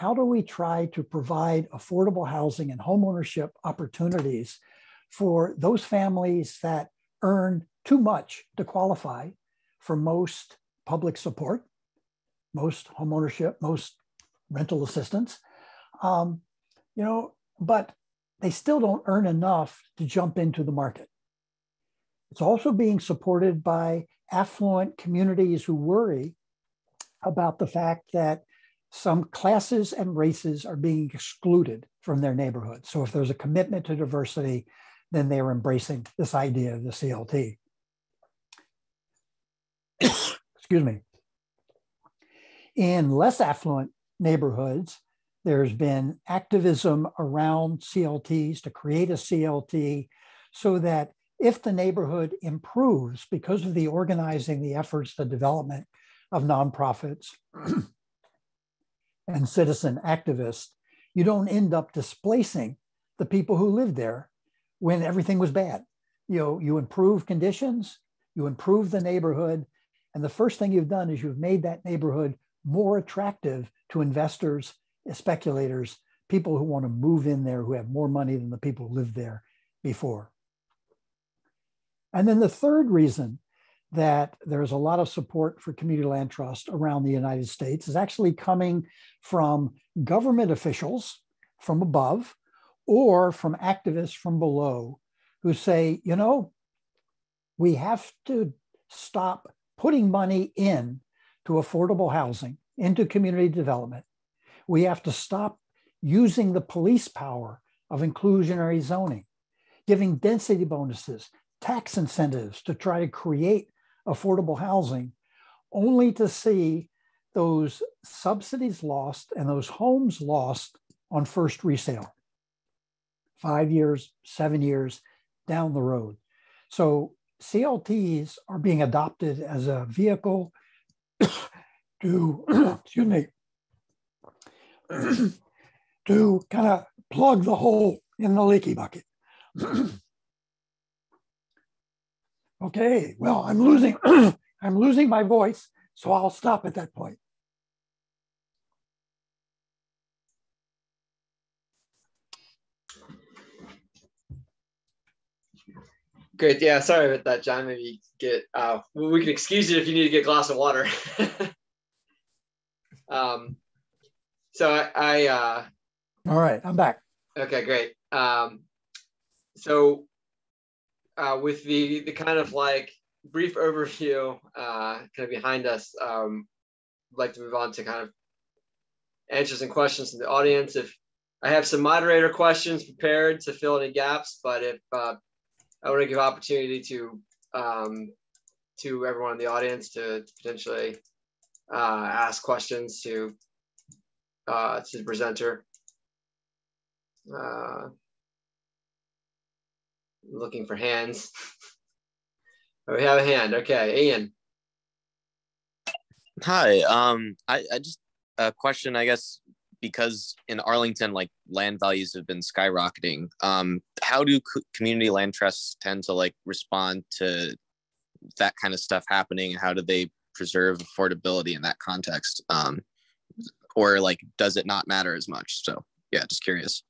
How do we try to provide affordable housing and homeownership opportunities for those families that earn too much to qualify for most public support, most homeownership, most rental assistance. Um, you know, but they still don't earn enough to jump into the market. It's also being supported by affluent communities who worry about the fact that some classes and races are being excluded from their neighborhood. So if there's a commitment to diversity, then they're embracing this idea of the CLT. (coughs) Excuse me. In less affluent neighborhoods, there's been activism around CLTs to create a CLT so that if the neighborhood improves because of the organizing, the efforts, the development of nonprofits and citizen activists, you don't end up displacing the people who lived there when everything was bad. You know, you improve conditions, you improve the neighborhood, and the first thing you've done is you've made that neighborhood more attractive to investors, speculators, people who want to move in there who have more money than the people who lived there before. And then the third reason that there's a lot of support for community land trust around the United States is actually coming from government officials from above or from activists from below who say, you know, we have to stop putting money in to affordable housing, into community development. We have to stop using the police power of inclusionary zoning, giving density bonuses, tax incentives to try to create affordable housing, only to see those subsidies lost and those homes lost on first resale. Five years, seven years down the road. So CLTs are being adopted as a vehicle (coughs) to, (coughs) excuse me, (coughs) to kind of plug the hole in the leaky bucket. Okay, well, I'm losing, (clears throat) I'm losing my voice, so I'll stop at that point. Great. Yeah. Sorry about that, John. Maybe get, uh, we can excuse you if you need to get a glass of water. (laughs) um, so I, I uh, all right, I'm back. Okay, great. Um, so uh, with the the kind of like brief overview uh, kind of behind us, um, I'd like to move on to kind of answers and questions from the audience. If I have some moderator questions prepared to fill any gaps, but if uh, I want to give opportunity to um, to everyone in the audience to, to potentially uh, ask questions to uh, to the presenter. Uh, looking for hands. (laughs) oh, we have a hand. Okay, Ian. Hi. Um, I, I just a question, I guess, because in Arlington, like land values have been skyrocketing. Um, how do co- community land trusts tend to like respond to that kind of stuff happening? And how do they preserve affordability in that context? Um, or like, does it not matter as much? So yeah, just curious.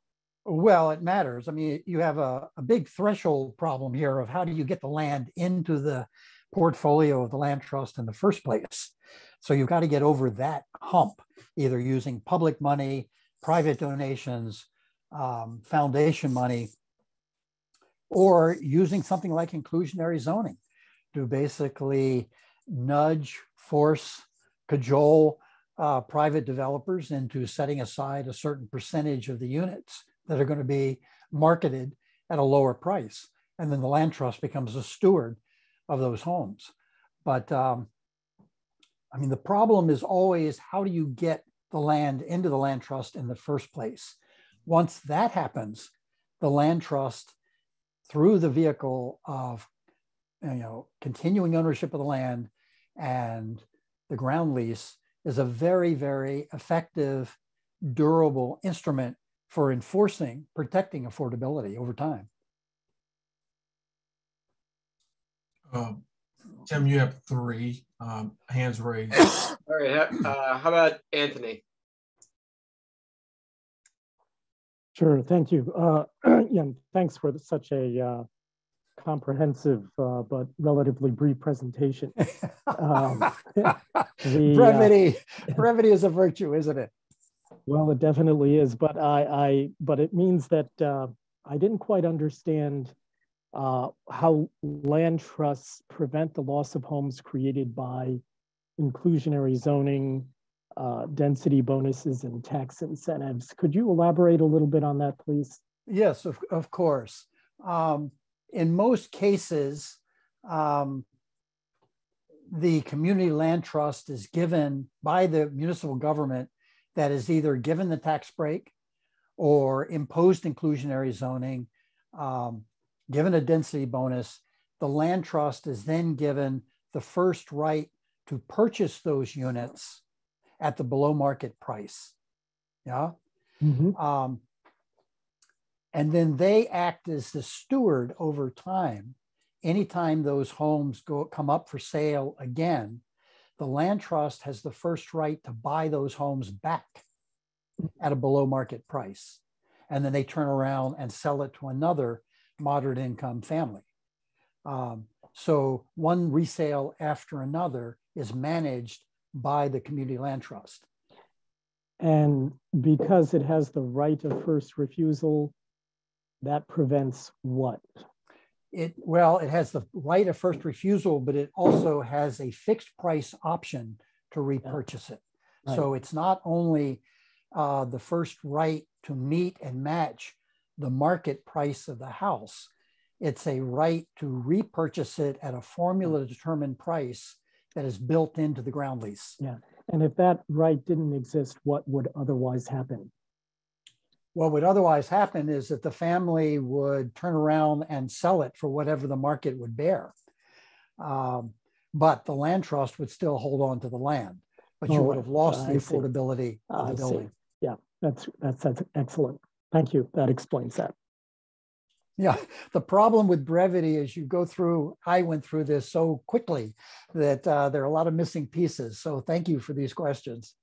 Well, it matters. I mean, you have a, a big threshold problem here of how do you get the land into the portfolio of the land trust in the first place. So you've got to get over that hump, either using public money, private donations, um, foundation money, or using something like inclusionary zoning to basically nudge, force, cajole uh, private developers into setting aside a certain percentage of the units that are going to be marketed at a lower price. And then the land trust becomes a steward of those homes. But um, I mean, the problem is always how do you get the land into the land trust in the first place? Once that happens, the land trust, through the vehicle of you know continuing ownership of the land and the ground lease, is a very, very effective, durable instrument for enforcing, protecting affordability over time. Um, Tim, you have three um, hands raised. (coughs) All right. Uh, how about Anthony? Sure. Thank you. Uh, (clears throat) yeah, thanks for such a uh, comprehensive uh, but relatively brief presentation. (laughs) Um, (laughs) (laughs) the, brevity, uh, brevity is a virtue, isn't it? Well, it definitely is, but I, I but it means that uh, I didn't quite understand uh, how land trusts prevent the loss of homes created by inclusionary zoning, uh, density bonuses, and tax incentives. Could you elaborate a little bit on that, please? Yes, of, of course. Um, in most cases, um, the community land trust is given by the municipal government that is either given the tax break or imposed inclusionary zoning, um, given a density bonus. The land trust is then given the first right to purchase those units at the below market price. Yeah. Mm-hmm. Um, and then they act as the steward over time. Anytime those homes go come up for sale again, the land trust has the first right to buy those homes back at a below market price. And then they turn around and sell it to another moderate income family. Um, so one resale after another is managed by the community land trust. And because it has the right of first refusal, that prevents what? It well, it has the right of first refusal, but it also has a fixed price option to repurchase it. Right. So it's not only uh, the first right to meet and match the market price of the house, it's a right to repurchase it at a formula determined price that is built into the ground lease. Yeah. And if that right didn't exist, what would otherwise happen? What would otherwise happen is that the family would turn around and sell it for whatever the market would bear. Um, but the land trust would still hold on to the land, but you oh, would have lost the affordability of the building. See. Yeah, that's, that's, that's excellent. Thank you. That explains that. Yeah, the problem with brevity is you go through, I went through this so quickly that uh, there are a lot of missing pieces. So thank you for these questions.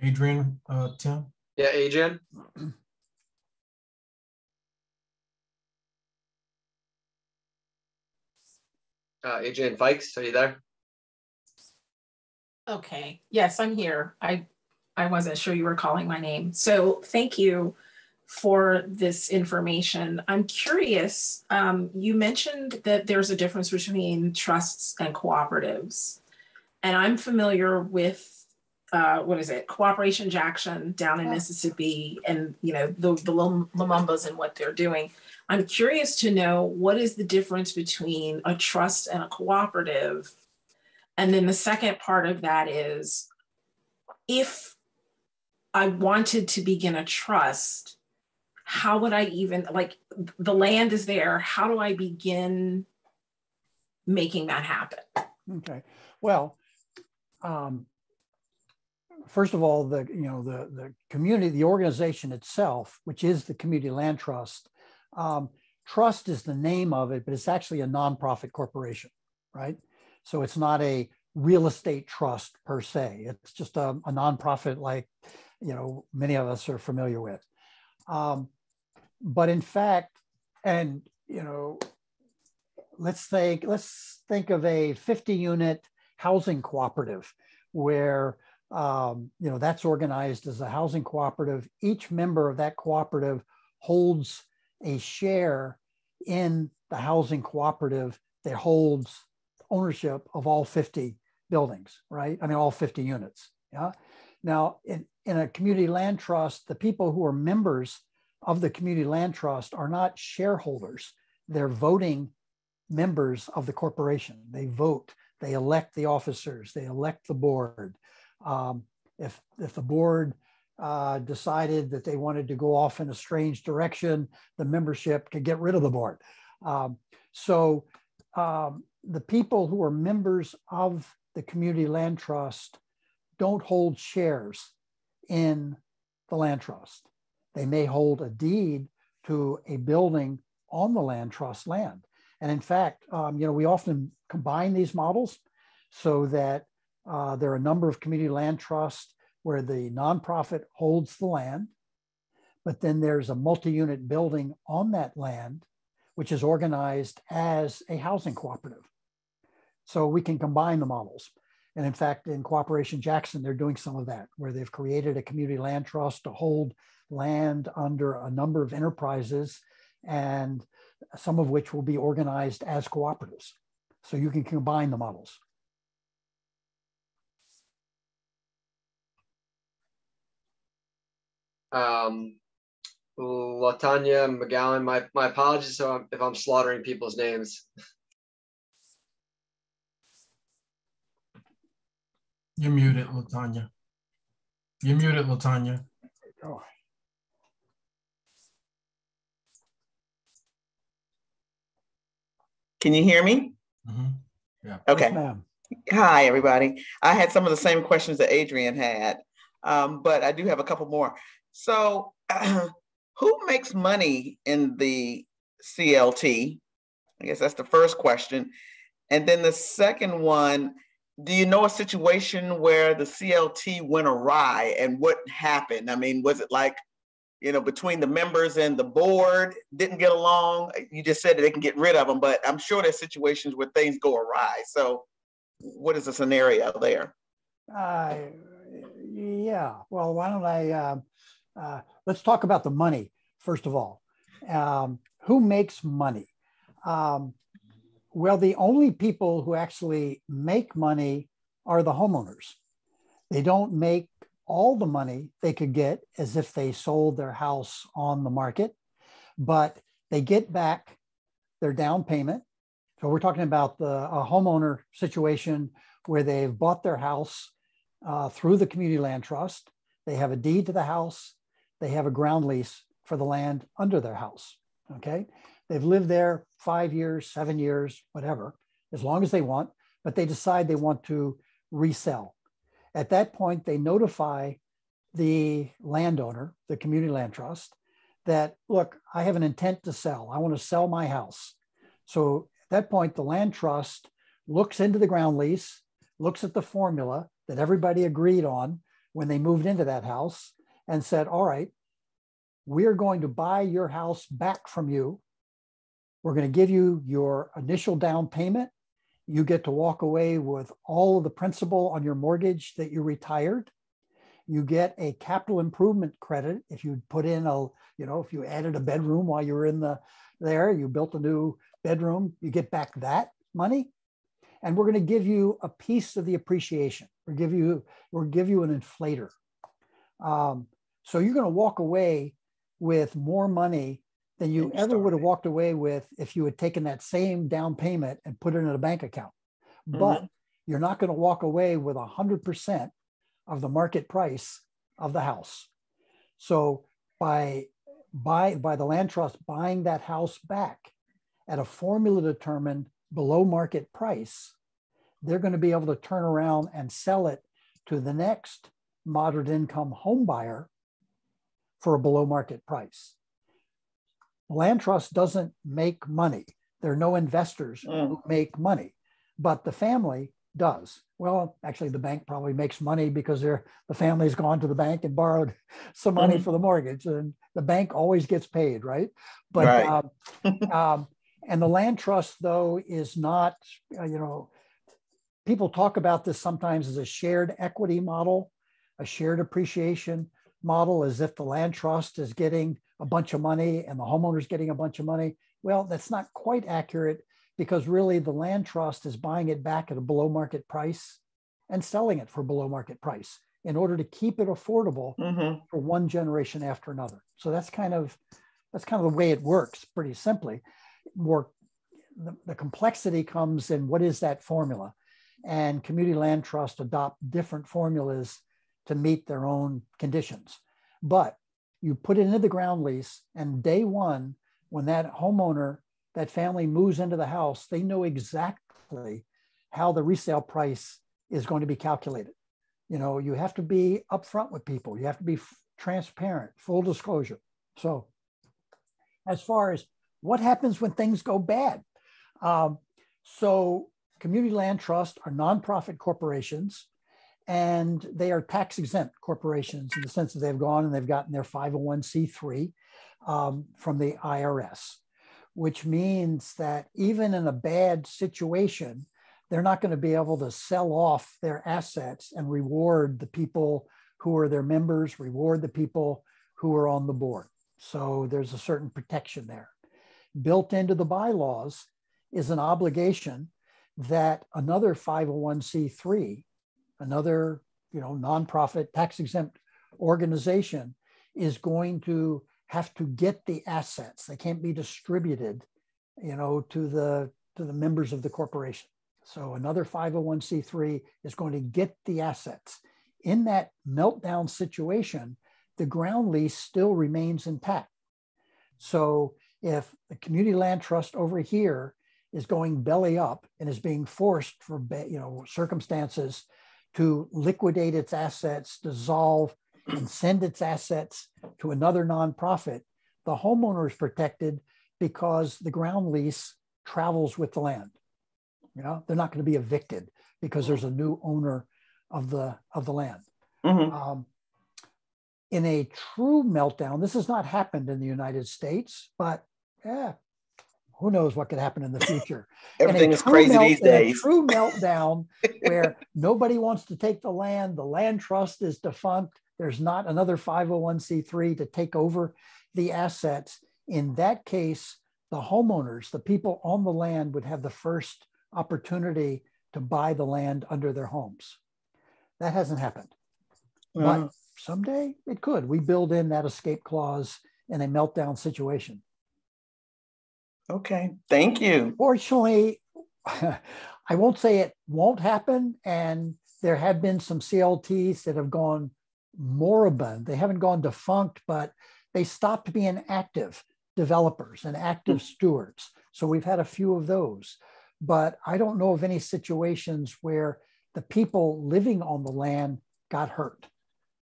Adrian, uh, Tim? Yeah, Adrian. Uh, Adrian Fikes, are you there? Okay, yes, I'm here. I I wasn't sure you were calling my name. So thank you for this information. I'm curious, um, you mentioned that there's a difference between trusts and cooperatives. And I'm familiar with, uh, what is it, Cooperation Jackson down in Mississippi and, you know, the, the Lumumbas and what they're doing. I'm curious to know what is the difference between a trust and a cooperative? And then the second part of that is if I wanted to begin a trust, how would I even like the land is there? How do I begin making that happen? Okay. Well, um, first of all, the you know the the community, the organization itself, which is the Community Land Trust. Um, trust is the name of it, but it's actually a nonprofit corporation, right? So it's not a real estate trust per se. It's just a, a nonprofit like you know many of us are familiar with. Um, but in fact, and you know, let's think let's think of a 50 unit housing cooperative where um, you know that's organized as a housing cooperative. Each member of that cooperative holds a share in the housing cooperative that holds ownership of all 50 buildings, right? I mean, all 50 units. Yeah. Now, in, in a community land trust, the people who are members of the community land trust are not shareholders. They're voting members of the corporation. They vote, they elect the officers, they elect the board. Um, if, if the board uh, decided that they wanted to go off in a strange direction, the membership could get rid of the board. Um, so um, the people who are members of the community land trust don't hold shares in the land trust. They may hold a deed to a building on the land trust land. And in fact, um, you know, we often combine these models so that uh, there are a number of community land trusts where the nonprofit holds the land, but then there's a multi-unit building on that land, which is organized as a housing cooperative. So we can combine the models. And in fact, in Cooperation Jackson, they're doing some of that, where they've created a community land trust to hold land under a number of enterprises, and some of which will be organized as cooperatives. So you can combine the models. Um, Latanya McGowan, my, my apologies if I'm slaughtering people's names. You're muted, Latanya. You're muted, Latanya. Oh. Can you hear me? Mm-hmm. Yeah. Okay. Yes, Hi, everybody. I had some of the same questions that Adrian had, um, but I do have a couple more. So, uh, (clears throat) who makes money in the CLT? I guess that's the first question. And then the second one do you know a situation where the CLT went awry and what happened? I mean, was it like, you know, between the members and the board didn't get along? You just said that they can get rid of them, but I'm sure there's situations where things go awry. So, what is the scenario there? Uh, yeah. Well, why don't I? Uh, uh, let's talk about the money first of all. Um, who makes money? Um, well, the only people who actually make money are the homeowners. They don't make all the money they could get as if they sold their house on the market, but they get back their down payment. So we're talking about the a homeowner situation where they've bought their house uh, through the community land trust. They have a deed to the house. They have a ground lease for the land under their house. Okay. They've lived there five years, seven years, whatever, as long as they want, but they decide they want to resell. At that point, they notify the landowner, the community land trust, that, look, I have an intent to sell. I want to sell my house. So at that point, the land trust looks into the ground lease, looks at the formula that everybody agreed on when they moved into that house, and said, all right, we're going to buy your house back from you we're going to give you your initial down payment. You get to walk away with all of the principal on your mortgage that you retired. You get a capital improvement credit if you put in a, you know, if you added a bedroom while you were in the there, you built a new bedroom, you get back that money. And we're going to give you a piece of the appreciation. We'll give you, we'll give you an inflator. Um, so you're going to walk away with more money than you ever would have walked away with if you had taken that same down payment and put it in a bank account. Mm-hmm. But you're not going to walk away with 100% of the market price of the house. So by by by the land trust buying that house back at a formula determined below market price, they're going to be able to turn around and sell it to the next moderate income home buyer for a below market price land trust doesn't make money. There are no investors mm. who make money, but the family does. Well, actually, the bank probably makes money because the family's gone to the bank and borrowed (laughs) some money mm. for the mortgage, and the bank always gets paid, right? But right. um, (laughs) um, and the land trust though is not, uh, you know, people talk about this sometimes as a shared equity model, a shared appreciation model, as if the land trust is getting a bunch of money and the homeowner's getting a bunch of money. Well, that's not quite accurate because really the land trust is buying it back at a below market price and selling it for below market price in order to keep it affordable mm-hmm. for one generation after another. So that's kind of that's kind of the way it works pretty simply. More the, the complexity comes in what is that formula? And community land trust adopt different formulas to meet their own conditions. But you put it into the ground lease, and day one, when that homeowner, that family moves into the house, they know exactly how the resale price is going to be calculated. You know, you have to be upfront with people. You have to be transparent, full disclosure. So, as far as what happens when things go bad, um, so community land trust are nonprofit corporations and they are tax exempt corporations in the sense that they've gone and they've gotten their 501c3 um, from the IRS, which means that even in a bad situation, they're not going to be able to sell off their assets and reward the people who are their members, reward the people who are on the board. So there's a certain protection there. Built into the bylaws is an obligation that another 501c3 another you know nonprofit tax exempt organization is going to have to get the assets. They can't be distributed you know to the to the members of the corporation. So another 501c3 is going to get the assets. In that meltdown situation the ground lease still remains intact. So if the community land trust over here is going belly up and is being forced for you know circumstances to liquidate its assets, dissolve, and send its assets to another nonprofit, the homeowner is protected because the ground lease travels with the land. You know, they're not going to be evicted because there's a new owner of the of the land. Mm-hmm. Um, in a true meltdown, this has not happened in the United States, but yeah, who knows what could happen in the future. Everything is crazy melt, these days. a true (laughs) meltdown where nobody wants to take the land, the land trust is defunct, there's not another 501c3 to take over the assets. In that case, the homeowners, the people on the land would have the first opportunity to buy the land under their homes. That hasn't happened. Mhm. But someday it could. We build in that escape clause in a meltdown situation. Okay, thank you. Fortunately, (laughs) I won't say it won't happen. And there have been some CLTs that have gone moribund. They haven't gone defunct, but they stopped being active developers and active hmm. stewards. So we've had a few of those. But I don't know of any situations where the people living on the land got hurt.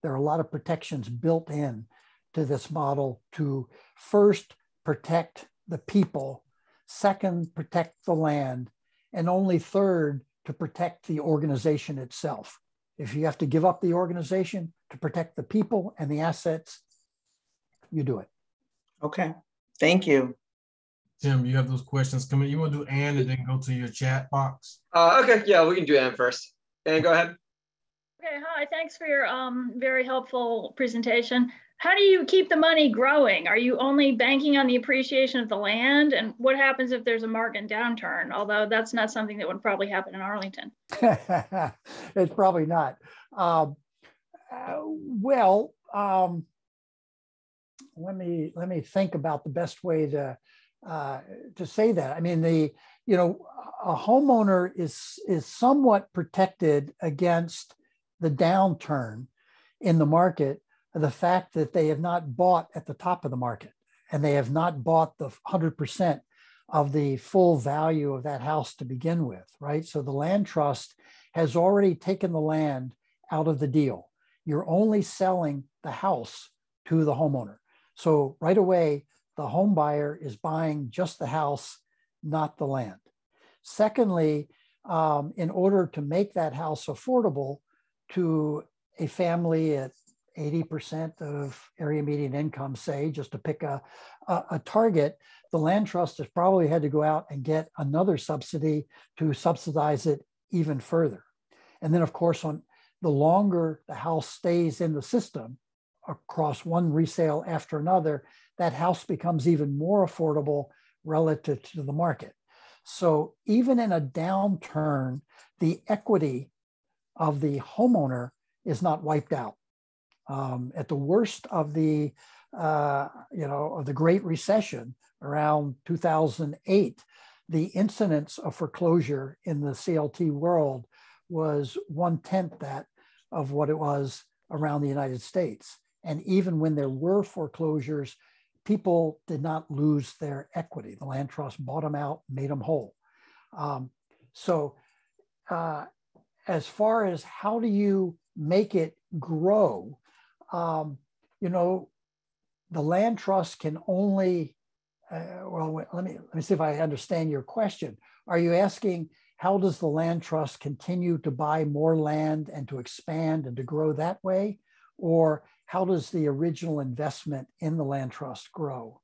There are a lot of protections built in to this model to first protect the people, second, protect the land, and only third, to protect the organization itself. If you have to give up the organization to protect the people and the assets, you do it. Okay, thank you. Tim, you have those questions coming. You want to do Ann and then go to your chat box? Uh, okay, yeah, we can do Ann first. And go ahead. Okay, hi, thanks for your um, very helpful presentation. How do you keep the money growing? Are you only banking on the appreciation of the land? And what happens if there's a market downturn? Although that's not something that would probably happen in Arlington. (laughs) it's probably not. Um, uh, well, um, let me let me think about the best way to uh, to say that. I mean, the you know a homeowner is is somewhat protected against the downturn in the market. The fact that they have not bought at the top of the market and they have not bought the hundred percent of the full value of that house to begin with, right? So the land trust has already taken the land out of the deal. You're only selling the house to the homeowner. So right away, the home buyer is buying just the house, not the land. Secondly, um, in order to make that house affordable to a family at 80% of area median income, say, just to pick a, a, a target, the land trust has probably had to go out and get another subsidy to subsidize it even further. And then, of course, on the longer the house stays in the system across one resale after another, that house becomes even more affordable relative to the market. So even in a downturn, the equity of the homeowner is not wiped out. Um, at the worst of the, uh, you know, of the Great Recession around 2008, the incidence of foreclosure in the CLT world was one tenth that of what it was around the United States. And even when there were foreclosures, people did not lose their equity. The land trust bought them out, made them whole. Um, so, uh, as far as how do you make it grow, um, you know, the land trust can only. Uh, well, let me let me see if I understand your question. Are you asking how does the land trust continue to buy more land and to expand and to grow that way, or how does the original investment in the land trust grow?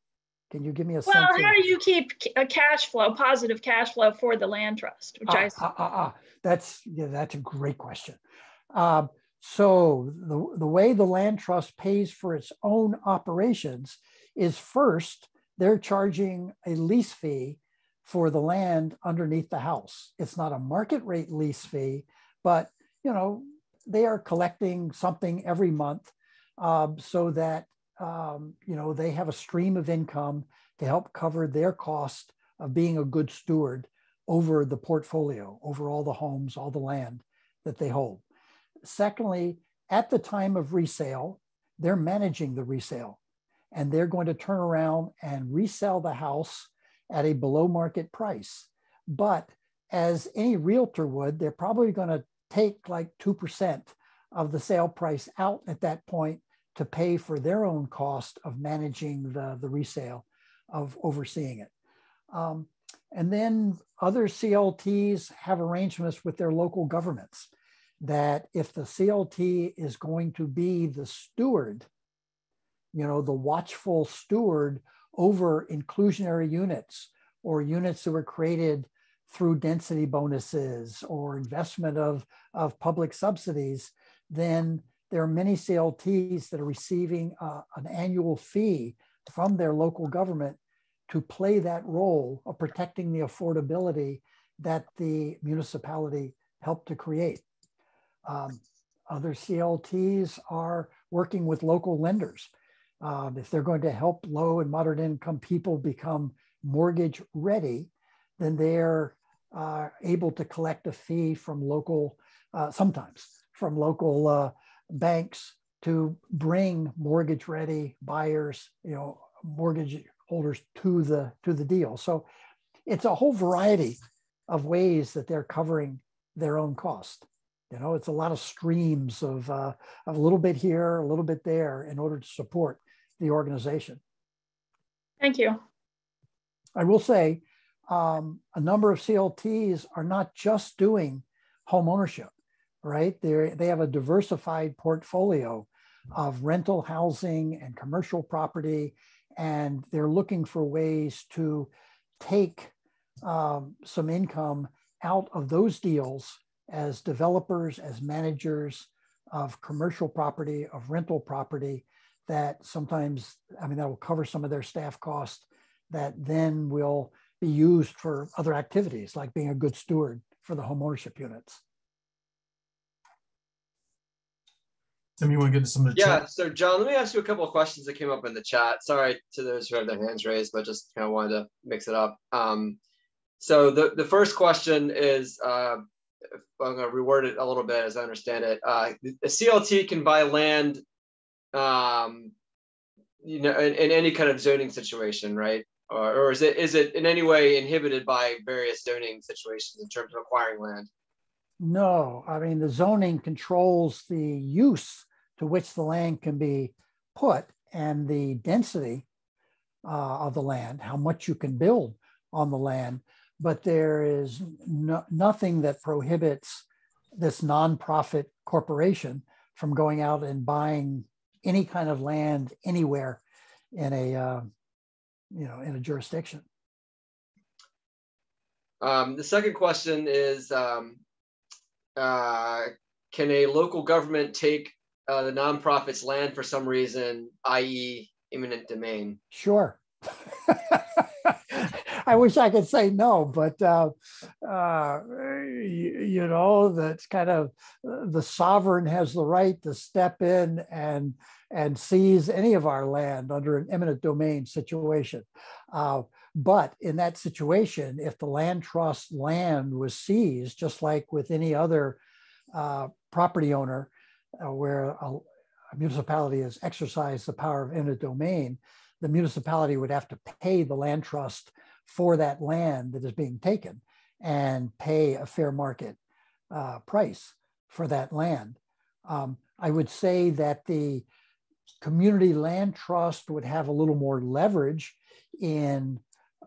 Can you give me a Well, sense? how of- do you keep a cash flow, positive cash flow for the land trust? Which ah, I ah, ah, ah. That's yeah, that's a great question. Um, so the, the way the land trust pays for its own operations is first they're charging a lease fee for the land underneath the house. It's not a market rate lease fee, but you know they are collecting something every month um, so that um, you know they have a stream of income to help cover their cost of being a good steward over the portfolio, over all the homes, all the land that they hold. Secondly, at the time of resale, they're managing the resale and they're going to turn around and resell the house at a below market price. But as any realtor would, they're probably going to take like 2% of the sale price out at that point to pay for their own cost of managing the, the resale, of overseeing it. Um, and then other CLTs have arrangements with their local governments that if the CLT is going to be the steward, you know, the watchful steward over inclusionary units or units that were created through density bonuses or investment of, of public subsidies, then there are many CLTs that are receiving uh, an annual fee from their local government to play that role of protecting the affordability that the municipality helped to create. Um, other CLTs are working with local lenders. Um, if they're going to help low and moderate income people become mortgage ready, then they're uh, able to collect a fee from local, uh, sometimes from local uh, banks to bring mortgage ready buyers, you know, mortgage holders to the to the deal. So it's a whole variety of ways that they're covering their own cost. You know, it's a lot of streams of, uh, of a little bit here, a little bit there in order to support the organization. Thank you. I will say um, a number of CLTs are not just doing home ownership, right? They they have a diversified portfolio of rental housing and commercial property, and they're looking for ways to take um, some income out of those deals as developers, as managers of commercial property, of rental property, that sometimes, I mean, that will cover some of their staff costs that then will be used for other activities like being a good steward for the home ownership units. Tim, you want to get some of the yeah, chat? so John, let me ask you a couple of questions that came up in the chat. Sorry to those who have their hands raised, but just kind of wanted to mix it up. Um, so the, the first question is, uh, I'm going to reword it a little bit as I understand it. Uh, the CLT can buy land, um, you know, in, in, any kind of zoning situation, right? Or, or is it is it in any way inhibited by various zoning situations in terms of acquiring land? No, I mean the zoning controls the use to which the land can be put and the density uh, of the land, how much you can build on the land but there is no, nothing that prohibits this nonprofit corporation from going out and buying any kind of land anywhere in a uh, you know in a jurisdiction. Um, the second question is, um, uh, can a local government take uh, the nonprofit's land for some reason, i.e., eminent domain? Sure. (laughs) I wish I could say no, but uh, uh, you, know that's kind of the sovereign has the right to step in and and seize any of our land under an eminent domain situation. Uh, but in that situation, if the land trust land was seized, just like with any other uh, property owner, uh, where a, a municipality has exercised the power of eminent domain, the municipality would have to pay the land trust for that land that is being taken and pay a fair market uh, price for that land. Um, I would say that the community land trust would have a little more leverage in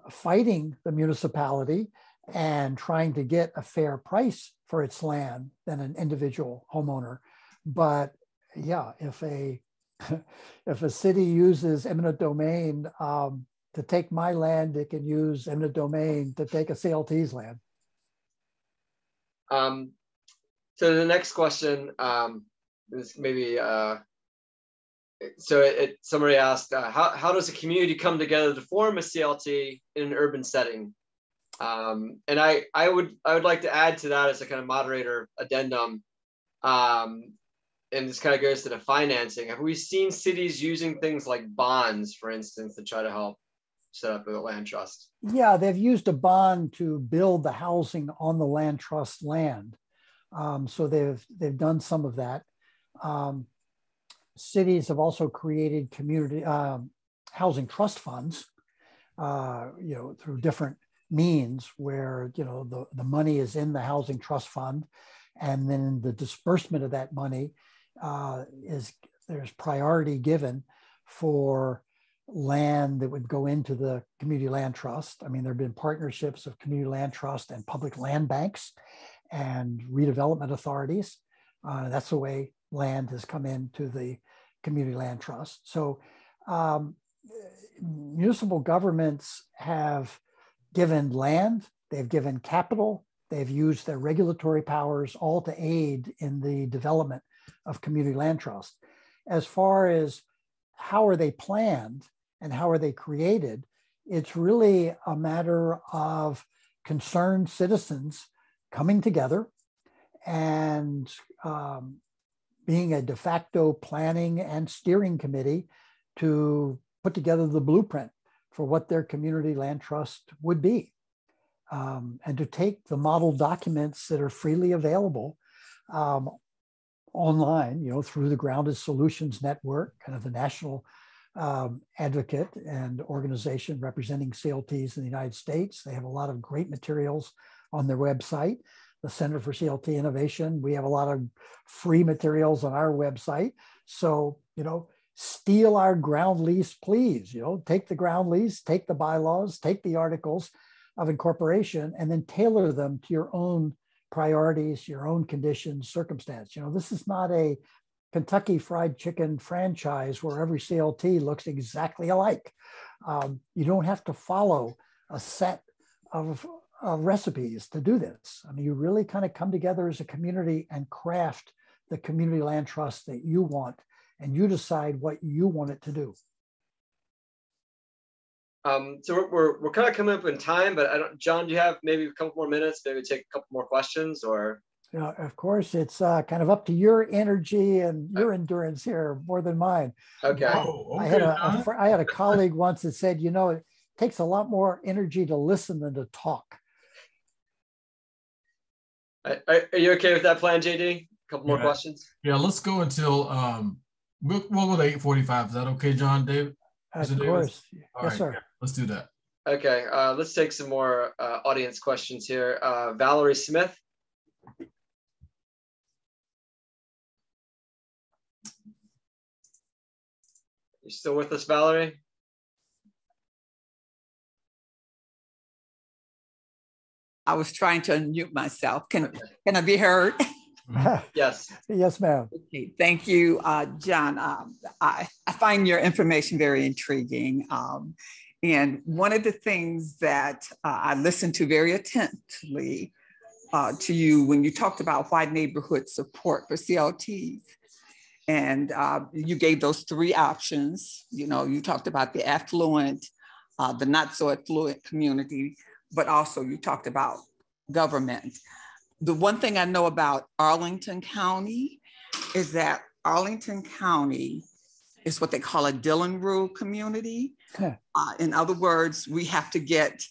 fighting the municipality and trying to get a fair price for its land than an individual homeowner. But yeah, if a (laughs) if a city uses eminent domain um, to take my land, it can use eminent domain to take a CLT's land. Um, so the next question um, is maybe, uh, so it, it, somebody asked, uh, how, how does a community come together to form a CLT in an urban setting? Um, and I, I would I would like to add to that as a kind of moderator addendum. Um, and this kind of goes to the financing. Have we seen cities using things like bonds, for instance, to try to help set up a land trust. Yeah, they've used a bond to build the housing on the land trust land. Um, so they've they've done some of that. Um, cities have also created community um, housing trust funds, uh, you know, through different means where you know the, the money is in the housing trust fund, and then the disbursement of that money uh, is there's priority given for land that would go into the community land trust. I mean, there have been partnerships of community land trust and public land banks and redevelopment authorities. Uh, that's the way land has come into the community land trust. So um, municipal governments have given land, they've given capital, they've used their regulatory powers all to aid in the development of community land trust. As far as how are they planned and how are they created, it's really a matter of concerned citizens coming together and um, being a de facto planning and steering committee to put together the blueprint for what their community land trust would be. Um, and to take the model documents that are freely available um, online, you know, through the Grounded Solutions Network, kind of the national um, advocate and organization representing CLTs in the United States. They have a lot of great materials on their website. The Center for CLT Innovation, we have a lot of free materials on our website. So, you know, steal our ground lease, please. You know, take the ground lease, take the bylaws, take the articles of incorporation, and then tailor them to your own priorities, your own conditions, circumstance. You know, this is not a Kentucky Fried Chicken franchise where every CLT looks exactly alike. Um, you don't have to follow a set of, of recipes to do this. I mean, you really kind of come together as a community and craft the community land trust that you want and you decide what you want it to do. Um, so we're, we're, we're kind of coming up in time, but I don't, John, do you have maybe a couple more minutes, maybe take a couple more questions or? You know, of course, it's uh, kind of up to your energy and your endurance here more than mine. Okay. I, Oh, I had okay, a, a fr- I had a colleague once that said, you know, it takes a lot more energy to listen than to talk. Are, are are you okay with that plan, JD? A couple more Yeah. questions? Yeah, let's go until um we'll, we'll go to eight forty-five. Is that okay, John, David? Of Mr. Davis? course. All Yes, right, sir. yeah, Let's do that. Okay, uh, let's take some more uh, audience questions here. Uh, Valerie Smith. You still with us, Valerie? I was trying to unmute myself. Can, can I be heard? (laughs) (laughs) Yes. yes, ma'am. Okay, thank you, uh, John. Um, I, I find your information very intriguing. Um, and one of the things that uh, I listened to very attentively uh, to you when you talked about white neighborhood support for CLTs. And uh, you gave those three options. You know, you talked about the affluent, uh, the not so affluent community, but also you talked about government. The one thing I know about Arlington County is that Arlington County is what they call a Dillon Rule community. Huh. Uh, in other words, we have to get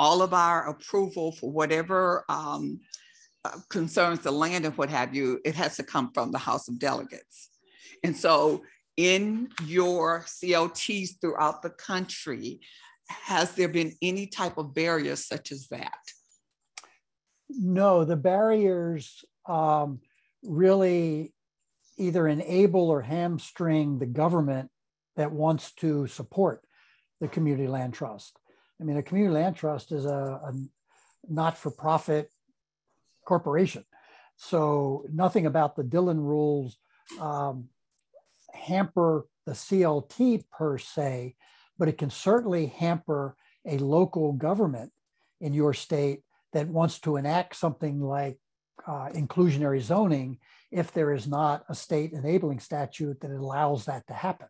all of our approval for whatever um, uh, concerns the land and what have you, it has to come from the House of Delegates. And so in your CLTs throughout the country, has there been any type of barriers such as that? No, the barriers um, really either enable or hamstring the government that wants to support the community land trust. I mean, a community land trust is a, a not-for-profit corporation. So nothing about the Dillon rules um, hamper the CLT per se, but it can certainly hamper a local government in your state that wants to enact something like uh, inclusionary zoning if there is not a state enabling statute that allows that to happen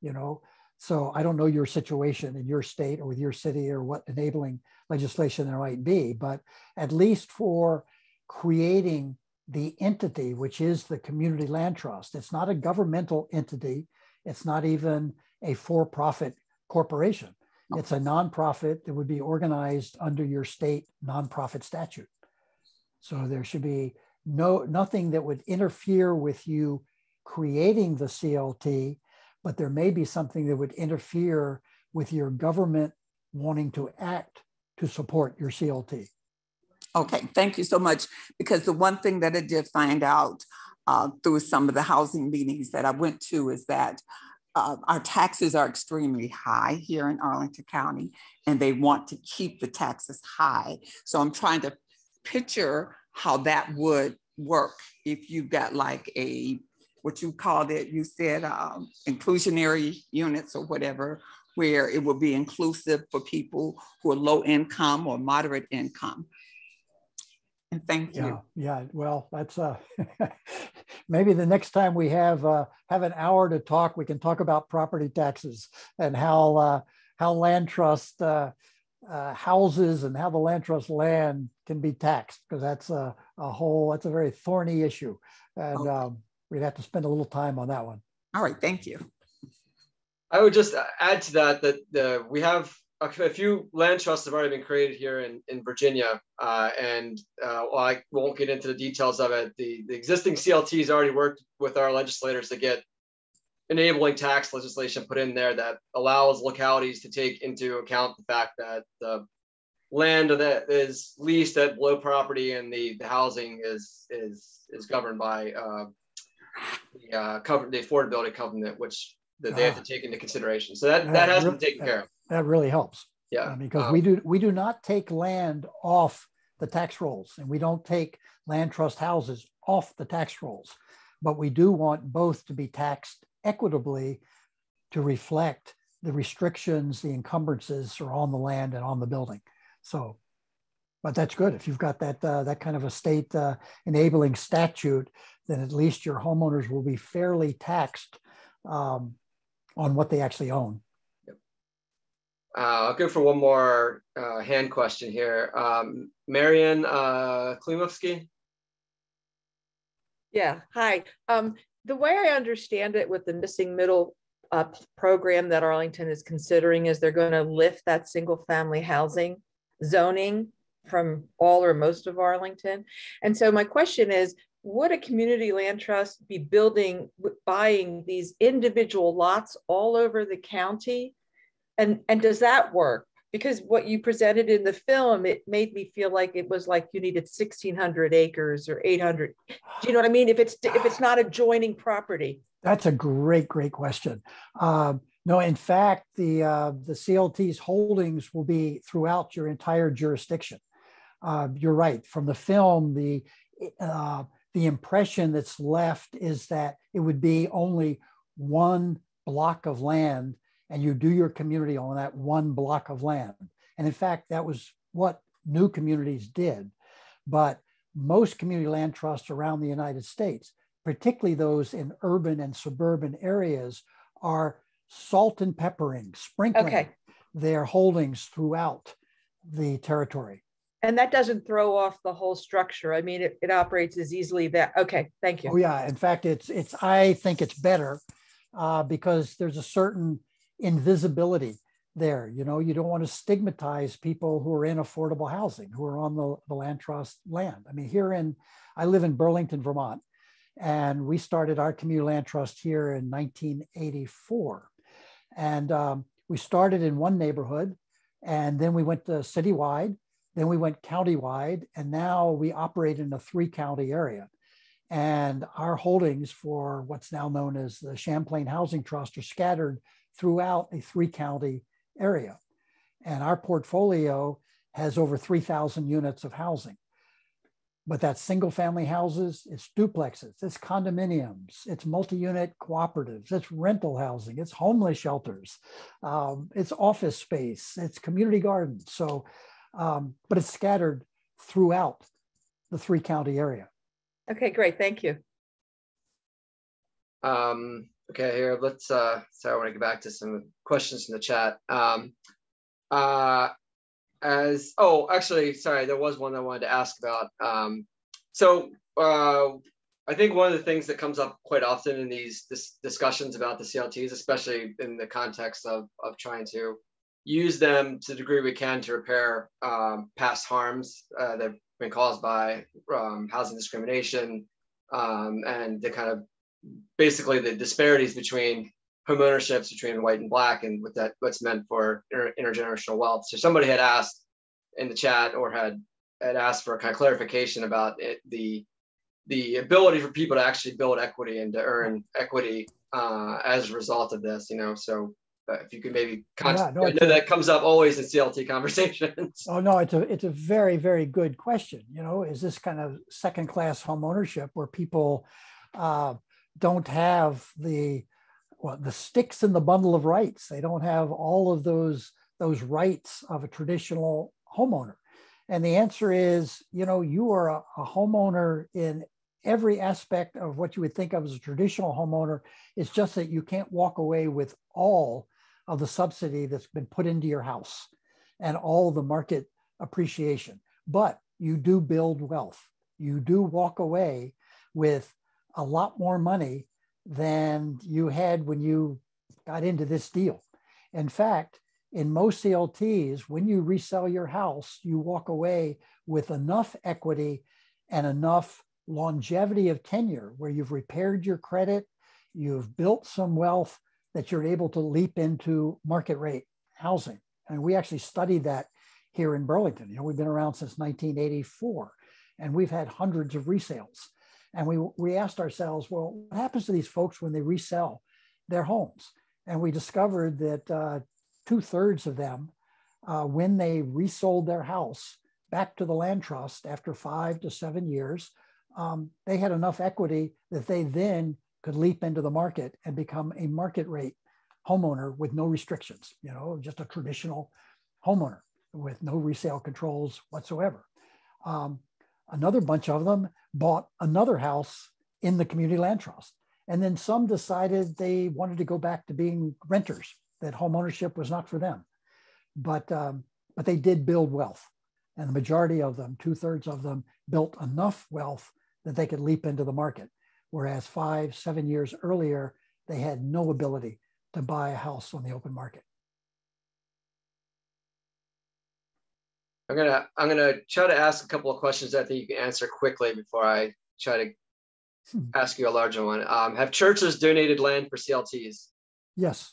you know? So i don't know your situation in your state or with your city or what enabling legislation there might be but at least for creating the entity which is the community land trust it's not a governmental entity it's not even a for-profit corporation oh. it's a nonprofit that would be organized under your state nonprofit statute. So there should be no nothing that would interfere with you creating the CLT, but there may be something that would interfere with your government wanting to act to support your CLT. Okay, thank you so much. Because the one thing that I did find out uh, through some of the housing meetings that I went to is that uh, our taxes are extremely high here in Arlington County, and they want to keep the taxes high. So I'm trying to picture how that would work if you got like a what you called it, you said um, inclusionary units or whatever, where it would be inclusive for people who are low income or moderate income. And thank yeah, you. Yeah, well, that's uh, (laughs) maybe the next time we have uh, have an hour to talk, we can talk about property taxes and how uh, how land trust uh, uh, houses and how the land trust land can be taxed because that's a, a whole that's a very thorny issue, and okay. um, we'd have to spend a little time on that one. All right, thank you. I would just add to that that the, we have a few land trusts have already been created here in, in Virginia, uh, and uh, I won't get into the details of it. The, the existing CLTs already worked with our legislators to get enabling tax legislation put in there that allows localities to take into account the fact that the land that is leased at below property and the, the housing is is is governed by uh, the uh, cover the affordability covenant, which that they have to take into consideration. So that, that has been taken care of. That really helps. Yeah. because um, we do we do not take land off the tax rolls and we don't take land trust houses off the tax rolls, but we do want both to be taxed equitably to reflect the restrictions, the encumbrances are on the land and on the building. So, but that's good. If you've got that uh, that kind of a state uh, enabling statute, then at least your homeowners will be fairly taxed um, on what they actually own. Uh, I'll go for one more uh, hand question here. Um, Marian uh, Klimovsky. Yeah, hi. Um, the way I understand it with the missing middle uh, program that Arlington is considering is they're going to lift that single family housing zoning from all or most of Arlington. And so my question is, would a community land trust be building, buying these individual lots all over the county and and does that work? Because what you presented in the film it made me feel like it was like you needed 1600 acres or 800 do you know what i mean? If it's if it's not adjoining property. That's a great great question. Um, no in fact the uh, the clt's holdings will be throughout your entire jurisdiction. Uh, you're right. From the film the uh, the impression that's left is that it would be only one block of land and you do your community on that one block of land. And in fact, that was what new communities did. But most community land trusts around the United States, particularly those in urban and suburban areas, are salt and peppering, sprinkling okay. their holdings throughout the territory. And that doesn't throw off the whole structure. I mean, it, it operates as easily that. Okay, thank you. Oh yeah, in fact, it's it's. I think it's better uh, because there's a certain invisibility there. You know, you don't want to stigmatize people who are in affordable housing, who are on the, the land trust land. I mean, here in, I live in Burlington, Vermont, and we started our community land trust here in 1984. And um, we started in one neighborhood, and then we went to citywide, then we went countywide, and now we operate in a three county area. And our holdings for what's now known as the Champlain Housing Trust are scattered throughout a three county area. And our portfolio has over 3,000 units of housing. But that's single family houses, it's duplexes, it's condominiums, it's multi unit cooperatives, it's rental housing, it's homeless shelters, um, it's office space, it's community gardens. So, um, but it's scattered throughout the three county area. Okay, great. Thank you. Um, Okay, here, let's, uh, so I want to get back to some questions in the chat. Um, uh, as, oh, actually, sorry, there was one I wanted to ask about. Um, so uh, I think one of the things that comes up quite often in these discussions about the CLTs, especially in the context of, of trying to use them to the degree we can to repair um, past harms uh, that have been caused by um, housing discrimination um, and the kind of basically the disparities between home ownerships between white and black and what that what's meant for inter, intergenerational wealth. So somebody had asked in the chat or had had asked for a kind of clarification about it, the the ability for people to actually build equity and to earn equity uh, as a result of this. You know, so uh, if you could maybe, con- Yeah, no, I know a- that comes up always in CLT conversations. Oh, no, it's a, it's a very, very good question. You know, is this kind of second class home ownership where people uh, don't have the, well, the sticks in the bundle of rights. They don't have all of those, those rights of a traditional homeowner. And the answer is, you know, you are a, a homeowner in every aspect of what you would think of as a traditional homeowner. It's just that you can't walk away with all of the subsidy that's been put into your house and all the market appreciation. But you do build wealth. You do walk away with a lot more money than you had when you got into this deal. In fact, in most CLTs, when you resell your house, you walk away with enough equity and enough longevity of tenure where you've repaired your credit, you've built some wealth that you're able to leap into market rate housing. And we actually studied that here in Burlington. You know, we've been around since 1984 and we've had hundreds of resales. And we, we asked ourselves, well, what happens to these folks when they resell their homes? And we discovered that uh, two thirds of them, uh, when they resold their house back to the land trust after five to seven years, um, they had enough equity that they then could leap into the market and become a market rate homeowner with no restrictions, you know, just a traditional homeowner with no resale controls whatsoever. Um, another bunch of them bought another house in the community land trust. And then some decided they wanted to go back to being renters, that home ownership was not for them. But, um, but they did build wealth. And the majority of them, two thirds of them, built enough wealth that they could leap into the market. Whereas five, seven years earlier, they had no ability to buy a house on the open market. I'm gonna I'm gonna try to ask a couple of questions that I think you can answer quickly before I try to ask you a larger one. Um, have churches donated land for CLTs? Yes.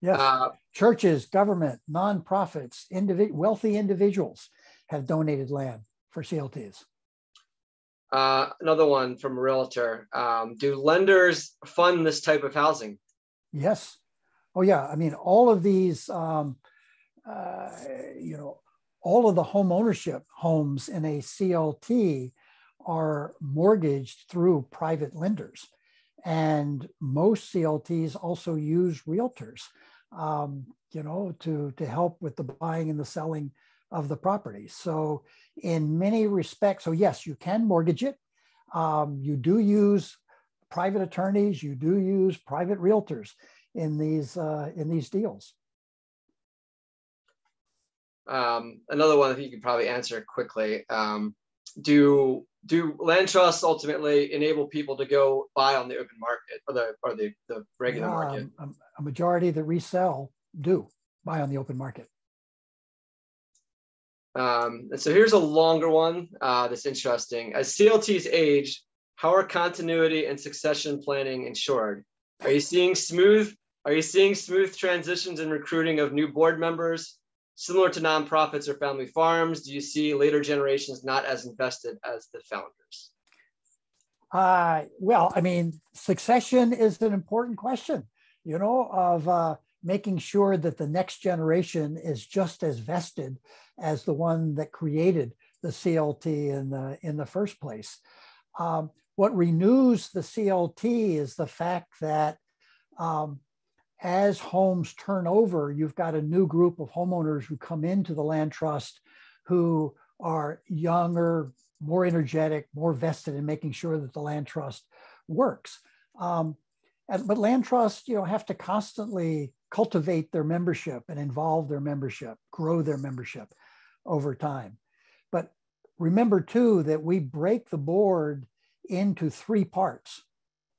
Yes. Uh, Churches, government, nonprofits, individ- wealthy individuals have donated land for CLTs. Uh, another one from a realtor. Um, do lenders fund this type of housing? Yes. Oh, yeah. I mean, all of these, um, uh, you know, all of the home ownership homes in a CLT are mortgaged through private lenders. And most CLTs also use realtors, um, you know, to, to help with the buying and the selling of the property. So, in many respects, so yes, you can mortgage it. Um, you do use private attorneys. You do use private realtors in these uh, in these deals. Um, another one that you can probably answer quickly. Um, do do land trusts ultimately enable people to go buy on the open market or the or the, the regular Yeah, market? um, a majority that resell do buy on the open market. Um, and so here's a longer one uh, that's interesting. As CLTs age, how are continuity and succession planning ensured? Are you seeing smooth? Are you seeing smooth transitions in recruiting of new board members, similar to nonprofits or family farms? Do you see later generations not as invested as the founders? Uh, well, I mean, succession is an important question, you know, of uh, making sure that the next generation is just as vested as the one that created the CLT in the, in the first place. Um, what renews the CLT is the fact that um, as homes turn over, you've got a new group of homeowners who come into the land trust who are younger, more energetic, more vested in making sure that the land trust works. Um, and, but land trusts, you know, have to constantly cultivate their membership and involve their membership, grow their membership over time. But remember too that we break the board into three parts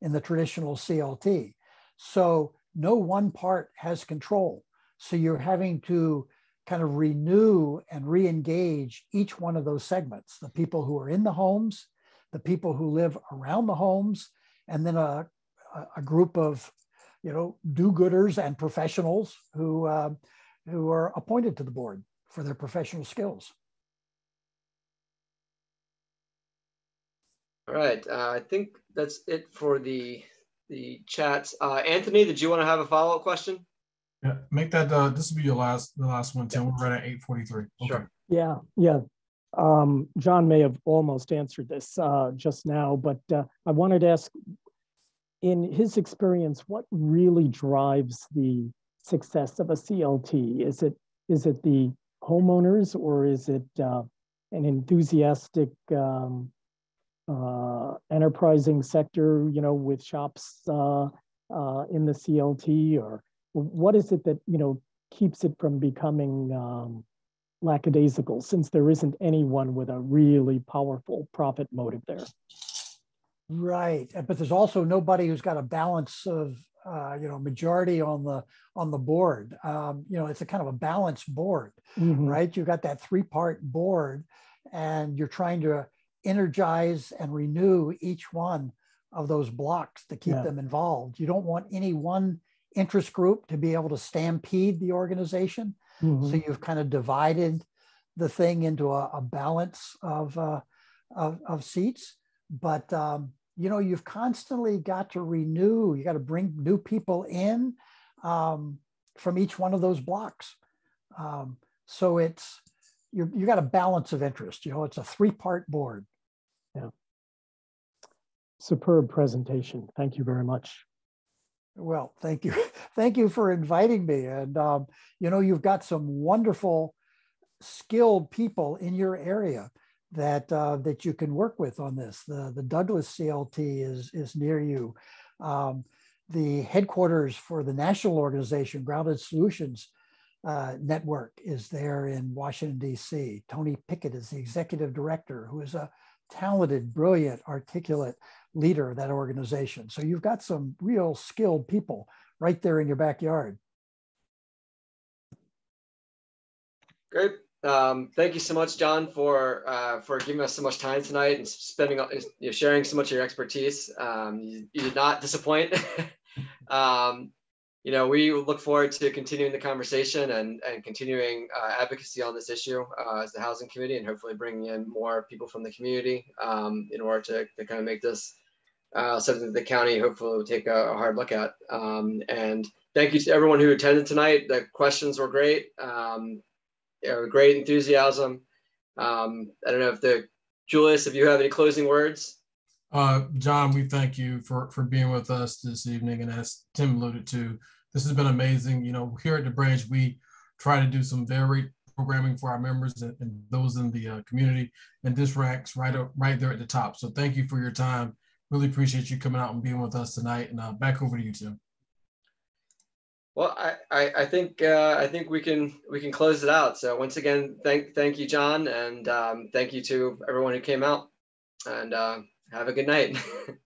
in the traditional CLT. So no one part has control. So you're having to kind of renew and re-engage each one of those segments, the people who are in the homes, the people who live around the homes, and then a, a group of, you know, do-gooders and professionals who, uh, who are appointed to the board for their professional skills. All right, uh, I think that's it for the the chats. Uh, Anthony, did you want to have a follow up question? Yeah, make that. Uh, this will be your last, the last one. Tim, we're right at eight forty three. Okay. Sure. Yeah, yeah. Um, John may have almost answered this uh, just now, but uh, I wanted to ask, in his experience, what really drives the success of a CLT? Is it is it the homeowners or is it uh, an enthusiastic, um, uh, enterprising sector? You know, with shops uh, uh, in the CLT, or what is it that you know keeps it from becoming um, lackadaisical since there isn't anyone with a really powerful profit motive there. Right, but there's also nobody who's got a balance of uh, you know majority on the on the board. Um, you know, it's a kind of a balanced board, Mhm. right? You've got that three part board, and you're trying to energize and renew each one of those blocks to keep Yeah. them involved. You don't want any one interest group to be able to stampede the organization. So Mhm. you've kind of divided the thing into a, a balance of, uh, of, of seats. But, um, you know, you've constantly got to renew, you got to bring new people in um, from each one of those blocks. Um, so it's, you you got a balance of interest, you know, it's a three part board. Yeah. Superb presentation. Thank you very much. Well, thank you. (laughs) Thank you for inviting me. And, um, you know, you've got some wonderful, skilled people in your area that uh, that you can work with on this. The, the Douglass CLT is, is near you. Um, the headquarters for the national organization, Grounded Solutions uh, Network, is there in Washington, D.C. Tony Pickett is the executive director, who is a talented, brilliant, articulate leader of that organization. So you've got some real skilled people right there in your backyard. Great. Um, thank you so much, John, for uh, for giving us so much time tonight and spending you know, sharing so much of your expertise. Um, you, you did not disappoint. (laughs) um, you know, we look forward to continuing the conversation and, and continuing uh, advocacy on this issue uh, as the housing committee and hopefully bringing in more people from the community um, in order to, to kind of make this uh, something that the county hopefully will take a, a hard look at. Um, and thank you to everyone who attended tonight. The questions were great. Um, know, great enthusiasm. Um, I don't know if the Julius, if you have any closing words. Uh, John, we thank you for, for being with us this evening. And as Tim alluded to, this has been amazing. You know, here at the branch, we try to do some varied programming for our members and, and those in the uh, community. And this ranks right up, right there at the top. So thank you for your time. Really appreciate you coming out and being with us tonight. And uh, back over to you, Tim. Well, I, I, I think uh, I think we can we can close it out. So once again, thank thank you, John, and um, thank you to everyone who came out. And uh, have a good night. (laughs)